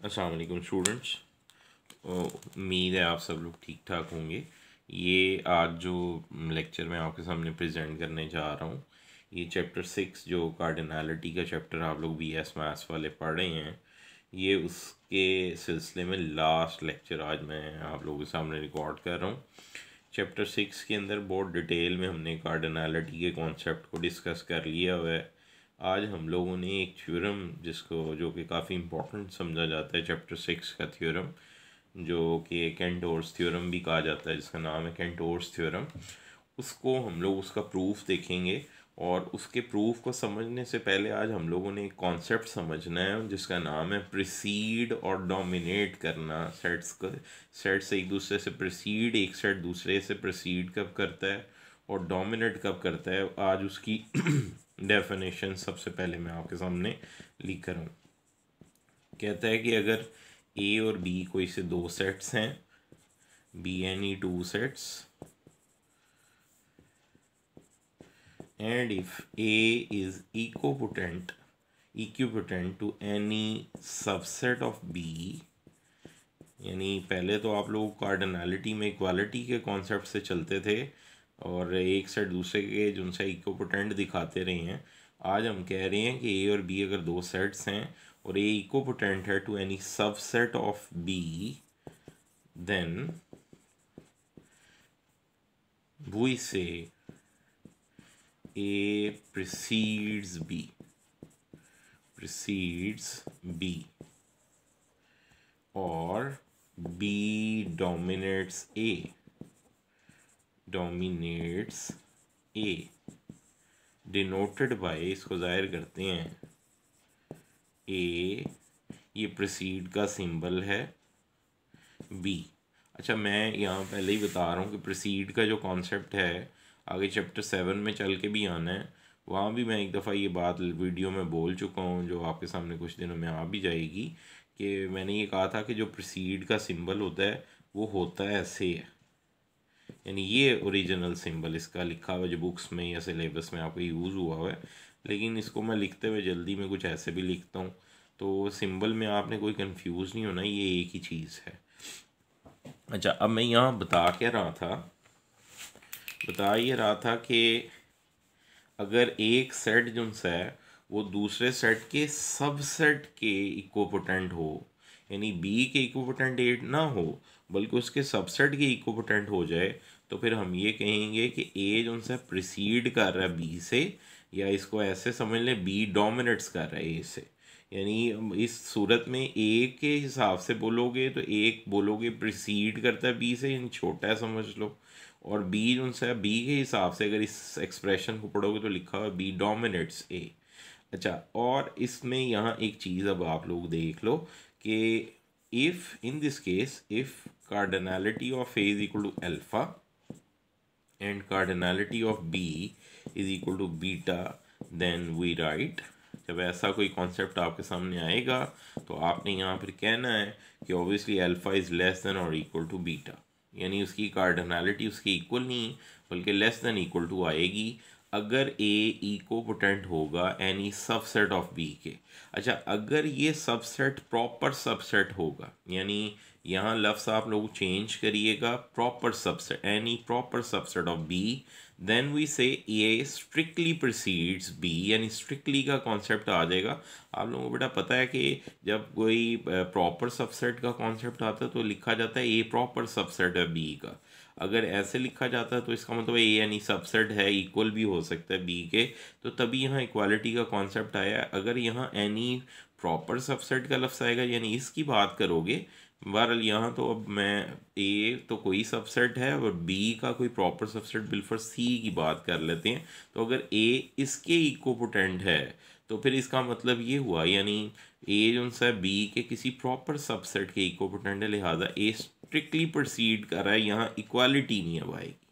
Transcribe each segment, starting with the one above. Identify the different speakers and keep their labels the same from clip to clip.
Speaker 1: अस्सलाम वालेकुम स्टूडेंट्स उम्मीद है आप सब लोग ठीक ठाक होंगे। ये आज जो लेक्चर मैं आपके सामने प्रेजेंट करने जा रहा हूँ, ये चैप्टर सिक्स जो कार्डिनलिटी का चैप्टर आप लोग बी एस मैथ्स वाले पढ़ रहे हैं, ये उसके सिलसिले में लास्ट लेक्चर आज मैं आप लोगों के सामने रिकॉर्ड कर रहा हूँ। चैप्टर सिक्स के अंदर बहुत डिटेल में हमने कार्डिनलिटी के कॉन्सेप्ट को डिस्कस कर लिया हुआ है। आज हम लोगों ने एक थ्योरम जिसको जो कि काफ़ी इम्पोर्टेंट समझा जाता है चैप्टर सिक्स का थ्योरम जो कि कैंटोर्स थ्योरम भी कहा जाता है, जिसका नाम है कैंटोर्स थ्योरम उसको हम लोग, उसका प्रूफ देखेंगे और उसके प्रूफ को समझने से पहले आज हम लोगों ने एक कॉन्सेप्ट समझना है, जिसका नाम है प्रिसीड और डोमिनेट करना। सेट्स को सेट्स एक दूसरे से प्रिसीड एक सेट दूसरे से प्रिसीड कब करता है और डोमिनेट कब करता है, आज उसकी डेफिनेशन सबसे पहले मैं आपके सामने लिख कर हूँ कहता है कि अगर ए और बी कोई से दो सेट्स हैं B and E two sets and if A is equipotent equipotent to any subset of B यानी पहले तो आप लोग कार्डनैलिटी में इक्वालिटी के कॉन्सेप्ट से चलते थे और एक सेट दूसरे के जो उनसे दिखाते रहे हैं। आज हम कह रहे हैं कि ए और बी अगर दो सेट्स हैं और ए इकोपोटेंट है to any subset of B then we say A precedes B precedes B और B dominates A dominates A denoted by इसको ज़ाहिर करते हैं ए ये प्रसीड का सिंबल है बी अच्छा मैं यहाँ पहले ही बता रहा हूँ कि प्रोसीड का जो कॉन्सेप्ट है, आगे चैप्टर सेवन में चल के भी आना है, वहाँ भी मैं एक दफ़ा ये बात वीडियो में बोल चुका हूँ, जो आपके सामने कुछ दिनों में आ भी जाएगी, कि मैंने ये कहा था कि जो प्रसीड का सिंबल होता है, वो होता है ऐसे है। यानी ये ओरिजिनल सिंबल इसका लिखा हुआ जो बुक्स में या सिलेबस में आपको यूज़ हुआ हुआ है। लेकिन इसको मैं लिखते हुए जल्दी में कुछ ऐसे भी लिखता हूँ। तो सिंबल में आपने कोई कंफ्यूज नहीं होना, ये एक ही चीज़ है। अच्छा अब मैं यहाँ बता क्या रहा था, बता ये रहा था कि अगर एक सेट जो है, वो दूसरे सेट के सब सेट के इक्वपोटेंट हो, यानी बी के इक्वपोटेंट एट ना हो बल्कि उसके सबसेट के इक्वपोटेंट हो जाए तो फिर हम ये कहेंगे कि ए जो उनसे प्रिसीड कर रहा है बी से, या इसको ऐसे समझ लें बी डोमिनेट्स कर रहा है ए से। यानी इस सूरत में ए के हिसाब से बोलोगे तो एक बोलोगे प्रिसीड करता है बी से, यानी छोटा है समझ लो। और बी जो उनसे बी के हिसाब से अगर इस एक्सप्रेशन को पढ़ोगे तो लिखा हुआ बी डोमिनेट्स ए अच्छा और इसमें यहाँ एक चीज़ अब आप लोग देख लो कि if in this case if cardinality of A is equal to alpha and cardinality of B is equal to beta, then we write, जब ऐसा कोई कॉन्सेप्ट आपके सामने आएगा तो आपने यहाँ पर कहना है कि obviously alpha is less than और इक्वल टू बीटा यानी उसकी कार्डनैलिटी उसकी इक्वल नहीं, बल्कि लेस देन इक्वल टू आएगी अगर ए इको पोटेंट होगा एनी सबसेट ऑफ़ बी के। अच्छा अगर ये सबसेट प्रॉपर सबसेट होगा, यानी यहाँ लफ्स आप लोग चेंज करिएगा proper subset any proper subset of B then we say A strictly proceeds B यानी स्ट्रिक्टली का कॉन्सेप्ट आ जाएगा। आप लोगों को बेटा पता है कि जब कोई प्रॉपर सबसेट का कॉन्सेप्ट आता है तो लिखा जाता है ए प्रॉपर सबसेट है बी का। अगर ऐसे लिखा जाता है तो इसका मतलब ए यानी सबसेट है इक्वल भी हो सकता है बी के तो तभी यहाँ इक्वालिटी का कॉन्सेप्ट आया। अगर यहाँ एनी प्रॉपर सबसेट का लफ्स आएगा, यानी इसकी बात करोगे, बहरहाल यहाँ तो अब मैं ए तो कोई सबसेट है, और बी का कोई प्रॉपर सबसेट बिल्फर सी की बात कर लेते हैं। तो अगर ए इसके इकोपोटेंट है तो फिर इसका मतलब ये हुआ, यानी ए जो सा बी के किसी प्रॉपर सबसेट के इकोपोटेंट है, लिहाजा ए स्ट्रिक्टली प्रोसीड कर रहा है यहाँ इक्वालिटी नहीं अब आएगी।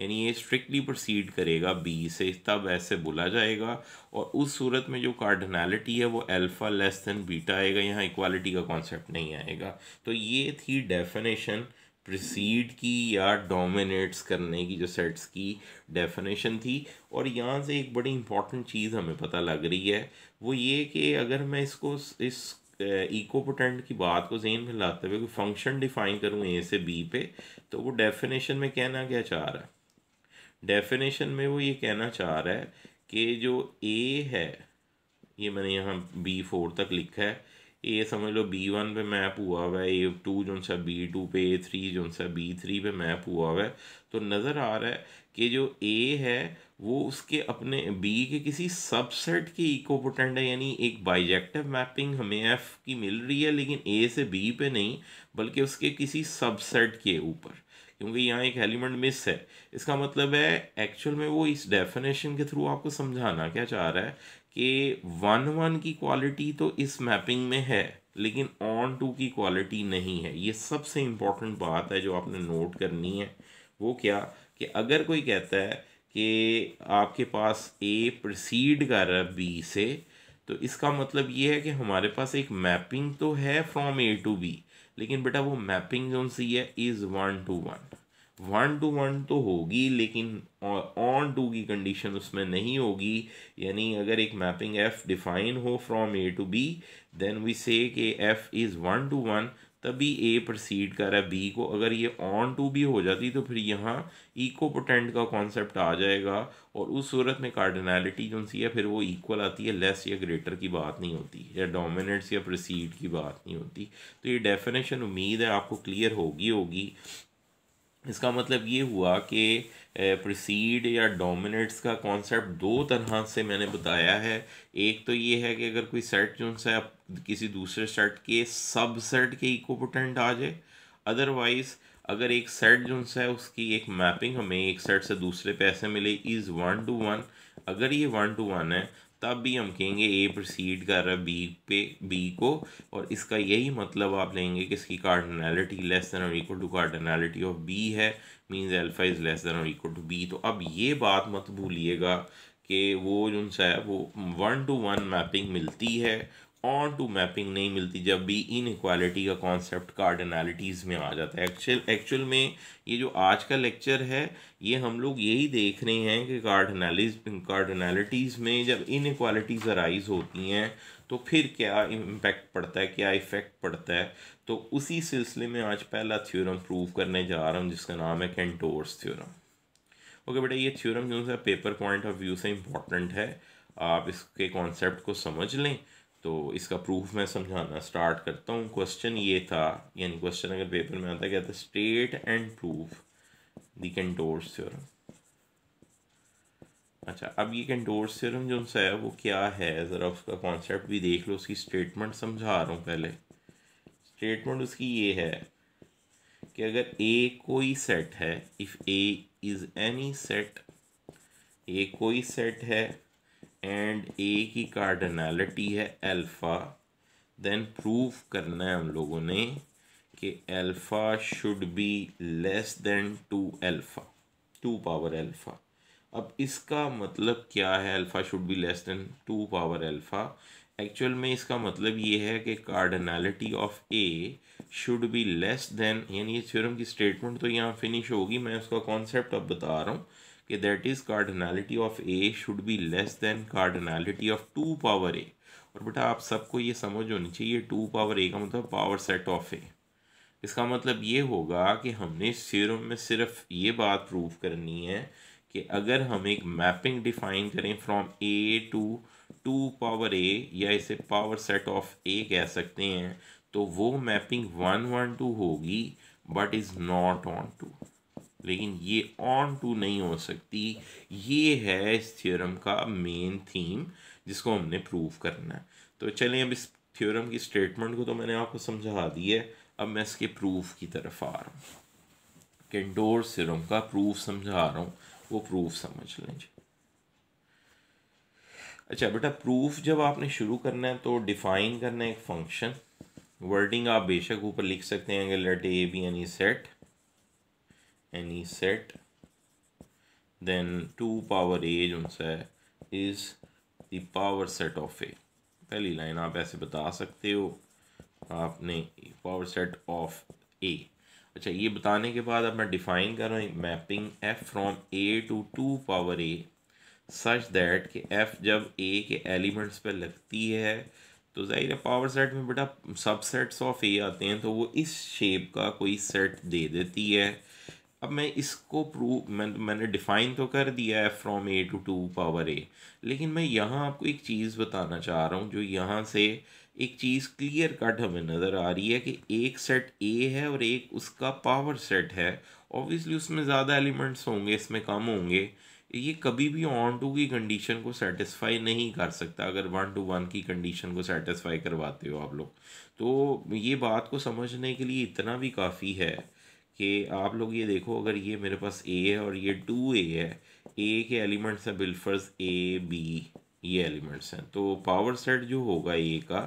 Speaker 1: यानी ये स्ट्रिक्टली प्रोसीड करेगा बी से, तब ऐसे बोला जाएगा, और उस सूरत में जो कार्डनैलिटी है, वो अल्फ़ा लेस देन बीटा आएगा, यहाँ इक्वालिटी का कॉन्सेप्ट नहीं आएगा। तो ये थी डेफिनेशन प्रिसीड की या डोमिनेट्स करने की, जो सेट्स की डेफिनेशन थी। और यहाँ से एक बड़ी इंपॉर्टेंट चीज़ हमें पता लग रही है, वो ये कि अगर मैं इसको, इस इकोपोटेंट की बात को जेन में लाते हुए कोई फ़ंक्शन डिफाइन करूँ ए से बी पे तो वो डेफिनेशन में कहना क्या चाह रहा है? डेफिनेशन में वो ये कहना चाह रहा है कि जो ए है, ये मैंने यहाँ बी फोर तक लिखा है ए समझ लो बी वन पे मैप हुआ हुआ है ए टू जो सा बी टू पे ए थ्री जो सा बी थ्री पे मैप हुआ हुआ है तो नज़र आ रहा है कि जो ए है वो उसके अपने बी के किसी सबसेट के इकोपोटेंट है, यानी एक बाइजेक्टिव मैपिंग हमें एफ़ की मिल रही है, लेकिन ए से बी पे नहीं, बल्कि उसके किसी सबसेट के ऊपर। क्योंकि यहाँ एक एलिमेंट मिस है। इसका मतलब है एक्चुअल में वो इस डेफिनेशन के थ्रू आपको समझाना क्या चाह रहा है कि वन वन की क्वालिटी तो इस मैपिंग में है, लेकिन ऑन टू की क्वालिटी नहीं है। ये सबसे इंपॉर्टेंट बात है जो आपने नोट करनी है। वो क्या? कि अगर कोई कहता है कि आपके पास ए प्रोसीड कर रहा है बी से तो इसका मतलब ये है कि हमारे पास एक मैपिंग तो है फ्रॉम ए टू बी लेकिन बेटा वो मैपिंग जो सी है? Is one to one one to one तो होगी, लेकिन ऑन टू की कंडीशन उसमें नहीं होगी। यानी अगर एक मैपिंग एफ़ डिफाइन हो from A to B then we say F is one to one तभी ए प्रोसीड कर रहा है। बी को अगर ये ऑन टू भी हो जाती तो फिर यहाँ इको पोटेंट का कॉन्सेप्ट आ जाएगा और उस सूरत में कार्डिनैलिटी जो सी है, फिर वो इक्वल आती है। लेस या ग्रेटर की बात नहीं होती या डोमिनेट्स या प्रोसीड की बात नहीं होती। तो ये डेफिनेशन उम्मीद है आपको क्लियर होगी होगी। इसका मतलब ये हुआ कि प्रोसीड या डोमिनेट्स का कॉन्सेप्ट दो तरह से मैंने बताया है। एक तो ये है कि अगर कोई सेट जो है किसी दूसरे सेट के सब सेट के इकोपोटेंट आ जाए अदरवाइज़ अगर एक सेट जो है, उसकी एक मैपिंग हमें एक सेट से दूसरे पे ऐसे मिले इज़ वन टू वन अगर ये वन टू वन है तब भी हम कहेंगे ए प्रोसीड कर रहा है बी पे बी को, और इसका यही मतलब आप लेंगे कि इसकी कार्डनैलिटी लेस देन और equal to cardinality of B है means alpha is less than और इक्वल टू बी तो अब ये बात मत भूलिएगा कि वो जो है, वो वन टू वन मैपिंग मिलती है ऑन टू मैपिंग नहीं मिलती जब भी इन इक्वालिटी का कॉन्सेप्ट कार्डनैलिटीज़ में आ जाता है। एक्चुअल एक्चुअल में ये जो आज का लेक्चर है, ये हम लोग यही देख रहे हैं कि कार्डनैलिज कार्डनैलिटीज़ में जब इन इक्वालिटीज़ अराइज होती हैं तो फिर क्या इम्पैक्ट पड़ता है, क्या इफ़ेक्ट पड़ता है? तो उसी सिलसिले में आज पहला थ्योरम प्रूव करने जा रहा हूँ, जिसका नाम है कैंटोर्स थ्योरम ओके बेटा, ये थ्योरम जो है पेपर पॉइंट ऑफ़ व्यू से इंपॉर्टेंट है। आप इसके कॉन्सेप्ट को समझ लें। तो इसका प्रूफ मैं समझाना स्टार्ट करता हूँ। क्वेश्चन ये था, यानी क्वेश्चन अगर पेपर में आता था state and proof the Cantor's theorem अच्छा अब ये कैंटोर्स थ्योरम जो है, वो क्या है? ज़रा उसका कॉन्सेप्ट भी देख लो, उसकी स्टेटमेंट समझा रहा हूँ पहले। स्टेटमेंट उसकी ये है कि अगर ए कोई सेट है if A is any set A कोई सेट है एंड ए की कार्डनैलिटी है अल्फ़ा देन प्रूव करना है हम लोगों ने कि alpha should be less than two alpha two power alpha अब इसका मतलब क्या है? Alpha should be less than two power alpha actual में इसका मतलब ये है कि cardinality of A should be less than यानी ये थ्योरम की स्टेटमेंट तो यहाँ फिनिश होगी, मैं उसका कॉन्सेप्ट अब बता रहा हूँ। कि that is cardinality of A should be less than cardinality of two power A और बेटा आप सबको ये समझ होनी चाहिए टू पावर ए का मतलब पावर सेट ऑफ़ ए इसका मतलब ये होगा कि हमने इस थ्योरम में सिर्फ़ ये बात प्रूव करनी है कि अगर हम एक मैपिंग डिफाइन करें from A to two power A या इसे पावर सेट ऑफ़ ए कह सकते हैं तो वो मैपिंग वन वन टू होगी but is not on to लेकिन ये ऑन टू नहीं हो सकती। ये है इस थ्योरम का मेन थीम जिसको हमने प्रूव करना है। तो चलें अब इस थ्योरम की स्टेटमेंट को तो मैंने आपको समझा दी है। अब मैं इसके प्रूफ की तरफ़ आ रहा हूँ। कैंडोर थ्योरम का प्रूफ समझा रहा हूँ। वो प्रूफ समझ लें जी। अच्छा बेटा प्रूफ जब आपने शुरू करना है तो डिफाइन करना है एक फ़ंक्शन वर्डिंग आप बेशक ऊपर लिख सकते हैं let A be any set any set, then 2 power a जो सा है, is the power set of a. पहली लाइन आप ऐसे बता सकते हो, आपने पावर सेट ऑफ़ ए अच्छा ये बताने के बाद अब मैं डिफाइन कर रहा हूँ mapping F from A to two power A such that कि एफ़ जब ए के एलिमेंट्स पे लगती है तो ज़ाहिर है पावर सेट में बेटा सब सेट्स ऑफ़ ए आते हैं तो वो इस शेप का कोई सेट दे देती है। अब मैं इसको प्रूव मैं, मैंने डिफ़ाइन तो कर दिया है from A to two power A लेकिन मैं यहाँ आपको एक चीज़ बताना चाह रहा हूँ जो यहाँ से एक चीज़ क्लियर कट हमें नज़र आ रही है कि एक सेट ए है और एक उसका पावर सेट है। ऑब्वियसली उसमें ज़्यादा एलिमेंट्स होंगे, इसमें कम होंगे। ये कभी भी ऑन टू की कंडीशन को सेटिस्फाई नहीं कर सकता, अगर वन टू वन की कंडीशन को सेटिस्फाई करवाते हो आप लोग। तो ये बात को समझने के लिए इतना भी काफ़ी है। कि आप लोग ये देखो, अगर ये मेरे पास ए है और ये टू ए है ए के एलिमेंट्स हैं बिल्फर्स ए बी ये एलिमेंट्स हैं। तो पावर सेट जो होगा ए का,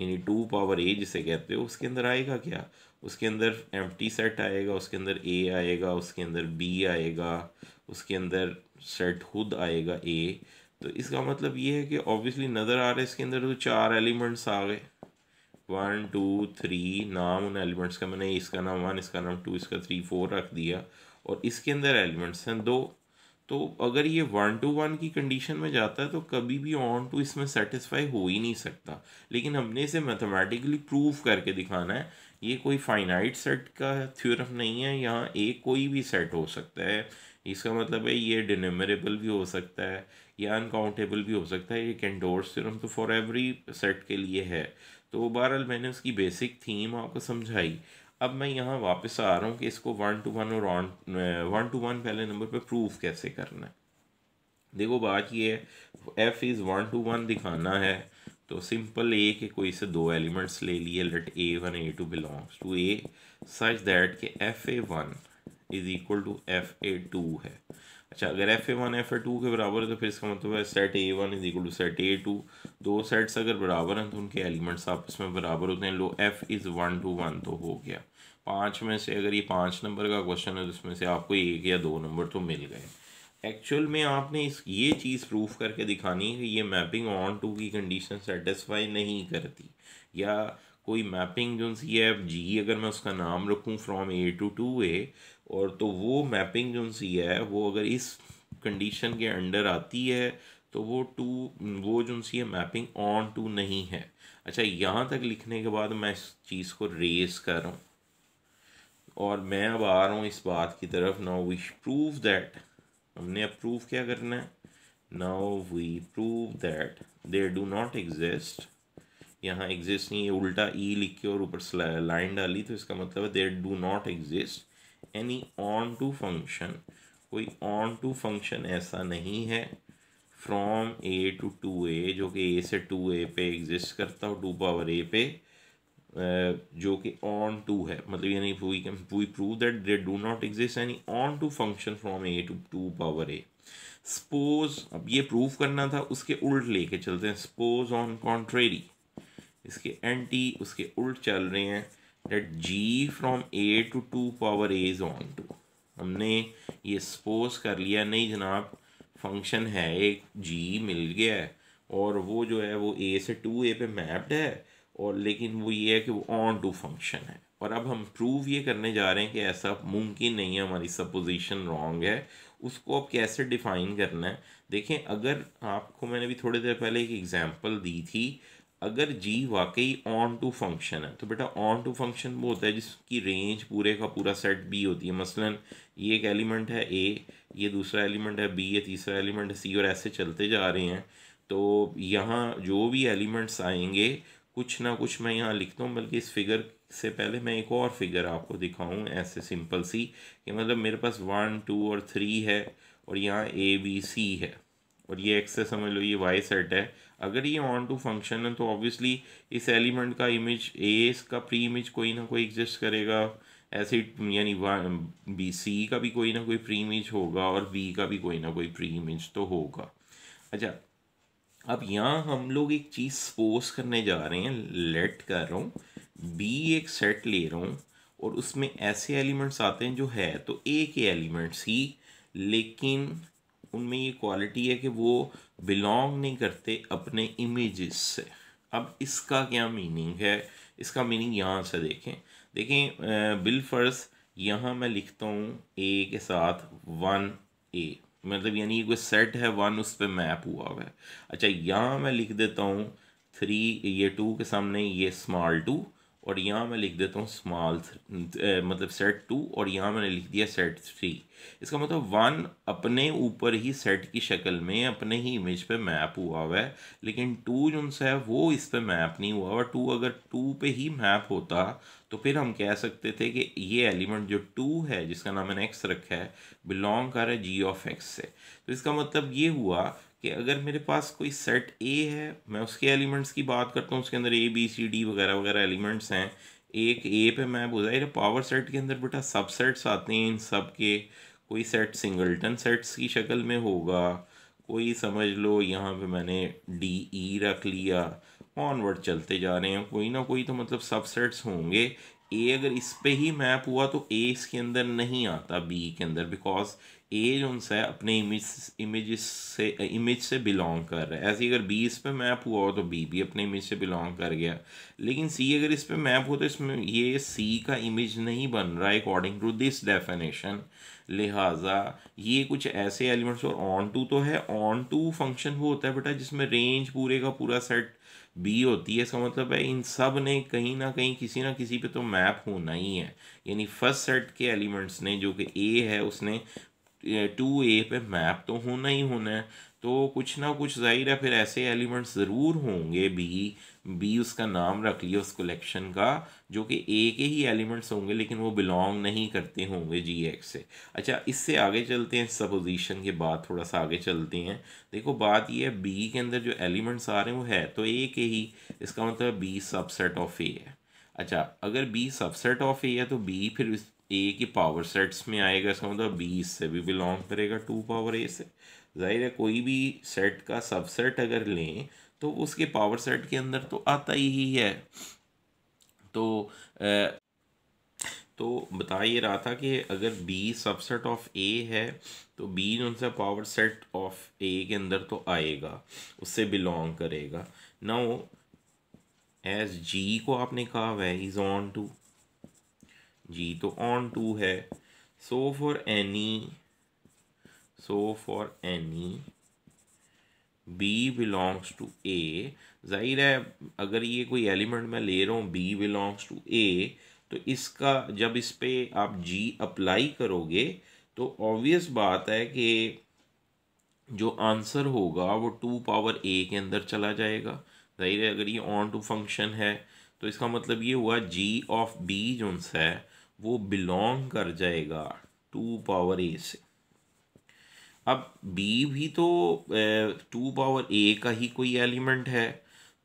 Speaker 1: यानी टू पावर ए जिसे कहते हो, उसके अंदर आएगा क्या? उसके अंदर एम सेट आएगा, उसके अंदर ए आएगा, उसके अंदर बी आएगा, उसके अंदर सेट खुद आएगा ए तो इसका मतलब ये है कि ऑब्वियसली नज़र आ रहा है, इसके अंदर तो चार एलिमेंट्स आ गए। वन टू थ्री नाम उन एलिमेंट्स का मैंने इसका नाम वन इसका नाम टू इसका थ्री फोर रख दिया और इसके अंदर एलिमेंट्स हैं दो। तो अगर ये वन टू वन की कंडीशन में जाता है तो कभी भी ऑन टू इसमें सेटिस्फाई हो ही नहीं सकता। लेकिन हमने इसे मैथमेटिकली प्रूव करके दिखाना है, ये कोई फाइनाइट सेट का थ्योरम नहीं है, यहाँ एक कोई भी सेट हो सकता है। इसका मतलब है ये डिनमरेबल भी हो सकता है या अनकाउंटेबल भी हो सकता है, ये कैंडोर्स थ्योरम तो फॉर एवरी सेट के लिए है। तो बहरहाल मैंने उसकी बेसिक थीम आपको समझाई। अब मैं यहाँ वापस आ रहा हूँ कि इसको वन टू वन और वन टू वन पहले नंबर पे प्रूफ कैसे करना है। देखो, बात ये है F is one to one दिखाना है तो सिंपल ए के कोई से दो एलिमेंट्स ले लिए let A one A two belongs to A such that के F A one is equal to F A two है। अच्छा अगर F A one F A two के बराबर है तो फिर इसका मतलब है set A one is equal to set A two दो सेट्स अगर बराबर हैं तो उनके एलिमेंट्स आपस में बराबर होते हैं। लो F is one to one तो हो गया। पाँच में से अगर ये पाँच नंबर का क्वेश्चन है तो उसमें से आपको एक या दो नंबर तो मिल गए। एक्चुअल में आपने इस, ये चीज़ प्रूफ करके दिखानी है कि ये मैपिंग ऑन टू की कंडीशन सेटिस्फाई नहीं करती। या कोई मैपिंग जो सी है जी अगर मैं उसका नाम रखूँ from A to two A और तो वो मैपिंग जो सी है, वो अगर इस कंडीशन के अंडर आती है तो वो टू वो जो सी है मैपिंग ऑन टू नहीं है। अच्छा यहाँ तक लिखने के बाद मैं इस चीज़ को रेस कर रहा हूँ। और मैं अब आ रहा हूँ इस बात की तरफ़। नाउ वी प्रूव दैट हमने अब प्रूव क्या करना है? Now we prove that they do not exist यहाँ एग्जिस्ट नहीं है, उल्टा ई लिख के और ऊपर लाइन डाली तो इसका मतलब है there do not exist any onto function कोई ऑन टू फ़ंक्शन ऐसा नहीं है। From A to two A जो कि ए से टू ए पे एग्जिस्ट करता हो टू पावर ए पे जो कि ऑन टू है। मतलब यानी we can we prove that they do not exist any onto function from A to two power A suppose अब ये प्रूव करना था, उसके उल्ट लेके चलते हैं। सपोज़ ऑन कॉन्ट्रेरी इसके एंटी उसके उल्ट चल रहे हैं। That G from A to two power A is onto हमने ये सपोज़ कर लिया, नहीं जनाब फ़ंक्शन है, एक जी मिल गया है, और वो जो है, वो ए से टू ए पे मैप्ड है, और लेकिन वो ये है कि वो ऑन टू फ़ंक्शन है। और अब हम प्रूव ये करने जा रहे हैं कि ऐसा मुमकिन नहीं है, हमारी सपोजिशन रॉन्ग है, उसको अब कैसे डिफ़ाइन करना है? देखें, अगर आपको मैंने भी थोड़ी देर पहले एक एग्जांपल दी थी अगर जी वाकई ऑन टू फ़ंक्शन है तो बेटा ऑन टू फ़ंक्शन वो होता है जिसकी रेंज पूरे का पूरा सेट बी होती है। मसलन ये एक एलिमेंट है ए ये दूसरा एलिमेंट है बी ये तीसरा एलिमेंट है सी और ऐसे चलते जा रहे हैं। तो यहाँ जो भी एलिमेंट्स आएँगे, कुछ ना कुछ मैं यहाँ लिखता हूँ, बल्कि इस फिगर से पहले मैं एक और फिगर आपको दिखाऊँ, ऐसे सिंपल सी कि मतलब मेरे पास वन टू और थ्री है और यहाँ ए बी सी है। और ये एक्स से समझ लो, ये वाई सेट है। अगर ये ऑन टू फ़ंक्शन है तो ऑब्वियसली इस एलिमेंट का इमेज ए इसका प्री इमेज कोई ना कोई एग्जिस्ट करेगा। ऐसे यानी बी सी का भी कोई ना कोई प्री इमेज होगा और बी का भी कोई ना कोई प्री इमेज तो होगा। अच्छा अब यहाँ हम लोग एक चीज़ सपोज़ करने जा रहे हैं लेट कर रहा हूँ। बी एक सेट ले रहा हूँ और उसमें ऐसे एलिमेंट्स आते हैं जो है तो ए के एलिमेंट्स ही, लेकिन उनमें ये क्वालिटी है कि वो बिलोंग नहीं करते अपने इमेजेस से। अब इसका क्या मीनिंग है? इसका मीनिंग यहाँ से देखें। देखें बिलफर्स यहाँ मैं लिखता हूँ ए के साथ वन ए मतलब यानी कोई सेट है वन उस पर मैप हुआ हुआ है। अच्छा यहाँ मैं लिख देता हूँ थ्री ये टू के सामने, ये स्मॉल टू और यहाँ मैं लिख देता हूँ स्मॉल मतलब सेट टू और यहाँ मैंने लिख दिया सेट थ्री इसका मतलब वन अपने ऊपर ही सेट की शक्ल में, अपने ही इमेज पे मैप हुआ हुआ है, लेकिन टू जो है, वो इस पे मैप नहीं हुआ और टू अगर टू पे ही मैप होता तो फिर हम कह सकते थे कि ये एलिमेंट जो टू है, जिसका नाम मैंने एक्स रखा है बिलोंग कर रहा है जी ऑफ़ एक्स से। तो इसका मतलब ये हुआ कि अगर मेरे पास कोई सेट ए है, मैं उसके एलिमेंट्स की बात करता हूँ, उसके अंदर ए बी सी डी वगैरह वगैरह एलिमेंट्स हैं। एक ए पे मैं बुझा पावर सेट के अंदर बेटा सबसेट्स आते हैं, इन सब के। कोई सेट सिंगल्टन सेट्स की शक्ल में होगा। कोई समझ लो, यहाँ पे मैंने डी ई रख लिया। ऑनवर्ड चलते जा रहे हैं। कोई ना कोई तो मतलब सबसेट्स होंगे। ए अगर इस पे ही मैप हुआ तो ए इसके अंदर नहीं आता बी के अंदर बिकॉज़ ए जो है अपने इमेज इमेज से इमेज से बिलोंग कर रहा है। ऐसे अगर बी इस पे मैप हुआ हो तो बी भी अपने इमेज से बिलोंग कर गया। लेकिन सी अगर इस पे मैप हो तो इसमें ये सी का इमेज नहीं बन रहा है अकॉर्डिंग टू दिस डेफिनेशन लिहाजा ये कुछ ऐसे एलिमेंट्स और ऑन टू तो है। ऑन टू फ़ंक्शन वो होता है बेटा जिसमें रेंज पूरे का पूरा सेट बी होती है। इसका मतलब है इन सबने कहीं ना कहीं किसी ना किसी पे तो मैप होना ही है। यानी फ़र्स्ट सेट के एलिमेंट्स ने जो कि ए है, उसने टू ए पे मैप तो होना ही होना है। तो कुछ ना कुछ ज़ाहिर है, फिर ऐसे एलिमेंट्स ज़रूर होंगे। बी बी उसका नाम रख लिया उस कलेक्शन का, जो कि ए के ही एलिमेंट्स होंगे, लेकिन वो बिलोंग नहीं करते होंगे जी एक्स से। अच्छा इससे आगे चलते हैं सपोजिशन के बाद थोड़ा सा आगे चलते हैं। देखो, बात ये है बी के अंदर जो एलिमेंट्स आ रहे हैं, वो है तो ए के ही। इसका मतलब बी सबसेट ऑफ़ ए है। अच्छा अगर बी सबसेट ऑफ़ ए है तो बी फिर ए की पावर सेट्स में आएगा इसका मतलब बी इससे भी बिलोंग करेगा टू पावर ए से। ज़ाहिर है कोई भी सेट का सबसेट अगर लें तो उसके पावर सेट के अंदर तो आता ही है। तो आ, तो बता ये रहा था कि अगर बी सबसेट ऑफ़ ए है तो बी जो सा पावर सेट ऑफ़ ए के अंदर तो आएगा उससे बिलोंग करेगा। नाउ एज जी को आपने कहा हुआ है इज़ ऑन टू जी तो ऑन टू है। So for any so for any B belongs to A ज़ाहिर है, अगर ये कोई एलिमेंट मैं ले रहा हूँ बी बिलोंग्स टू ए तो इसका, जब इस पर आप जी अप्लाई करोगे तो ऑब्वियस बात है कि जो आंसर होगा, वो टू पावर ए के अंदर चला जाएगा। ज़ाहिर है, अगर ये ऑन टू फ़ंक्शन है तो इसका मतलब ये हुआ जी ऑफ़ बी जो है वो बिलोंग कर जाएगा टू पावर ए से। अब बी भी तो टू पावर ए का ही कोई एलिमेंट है।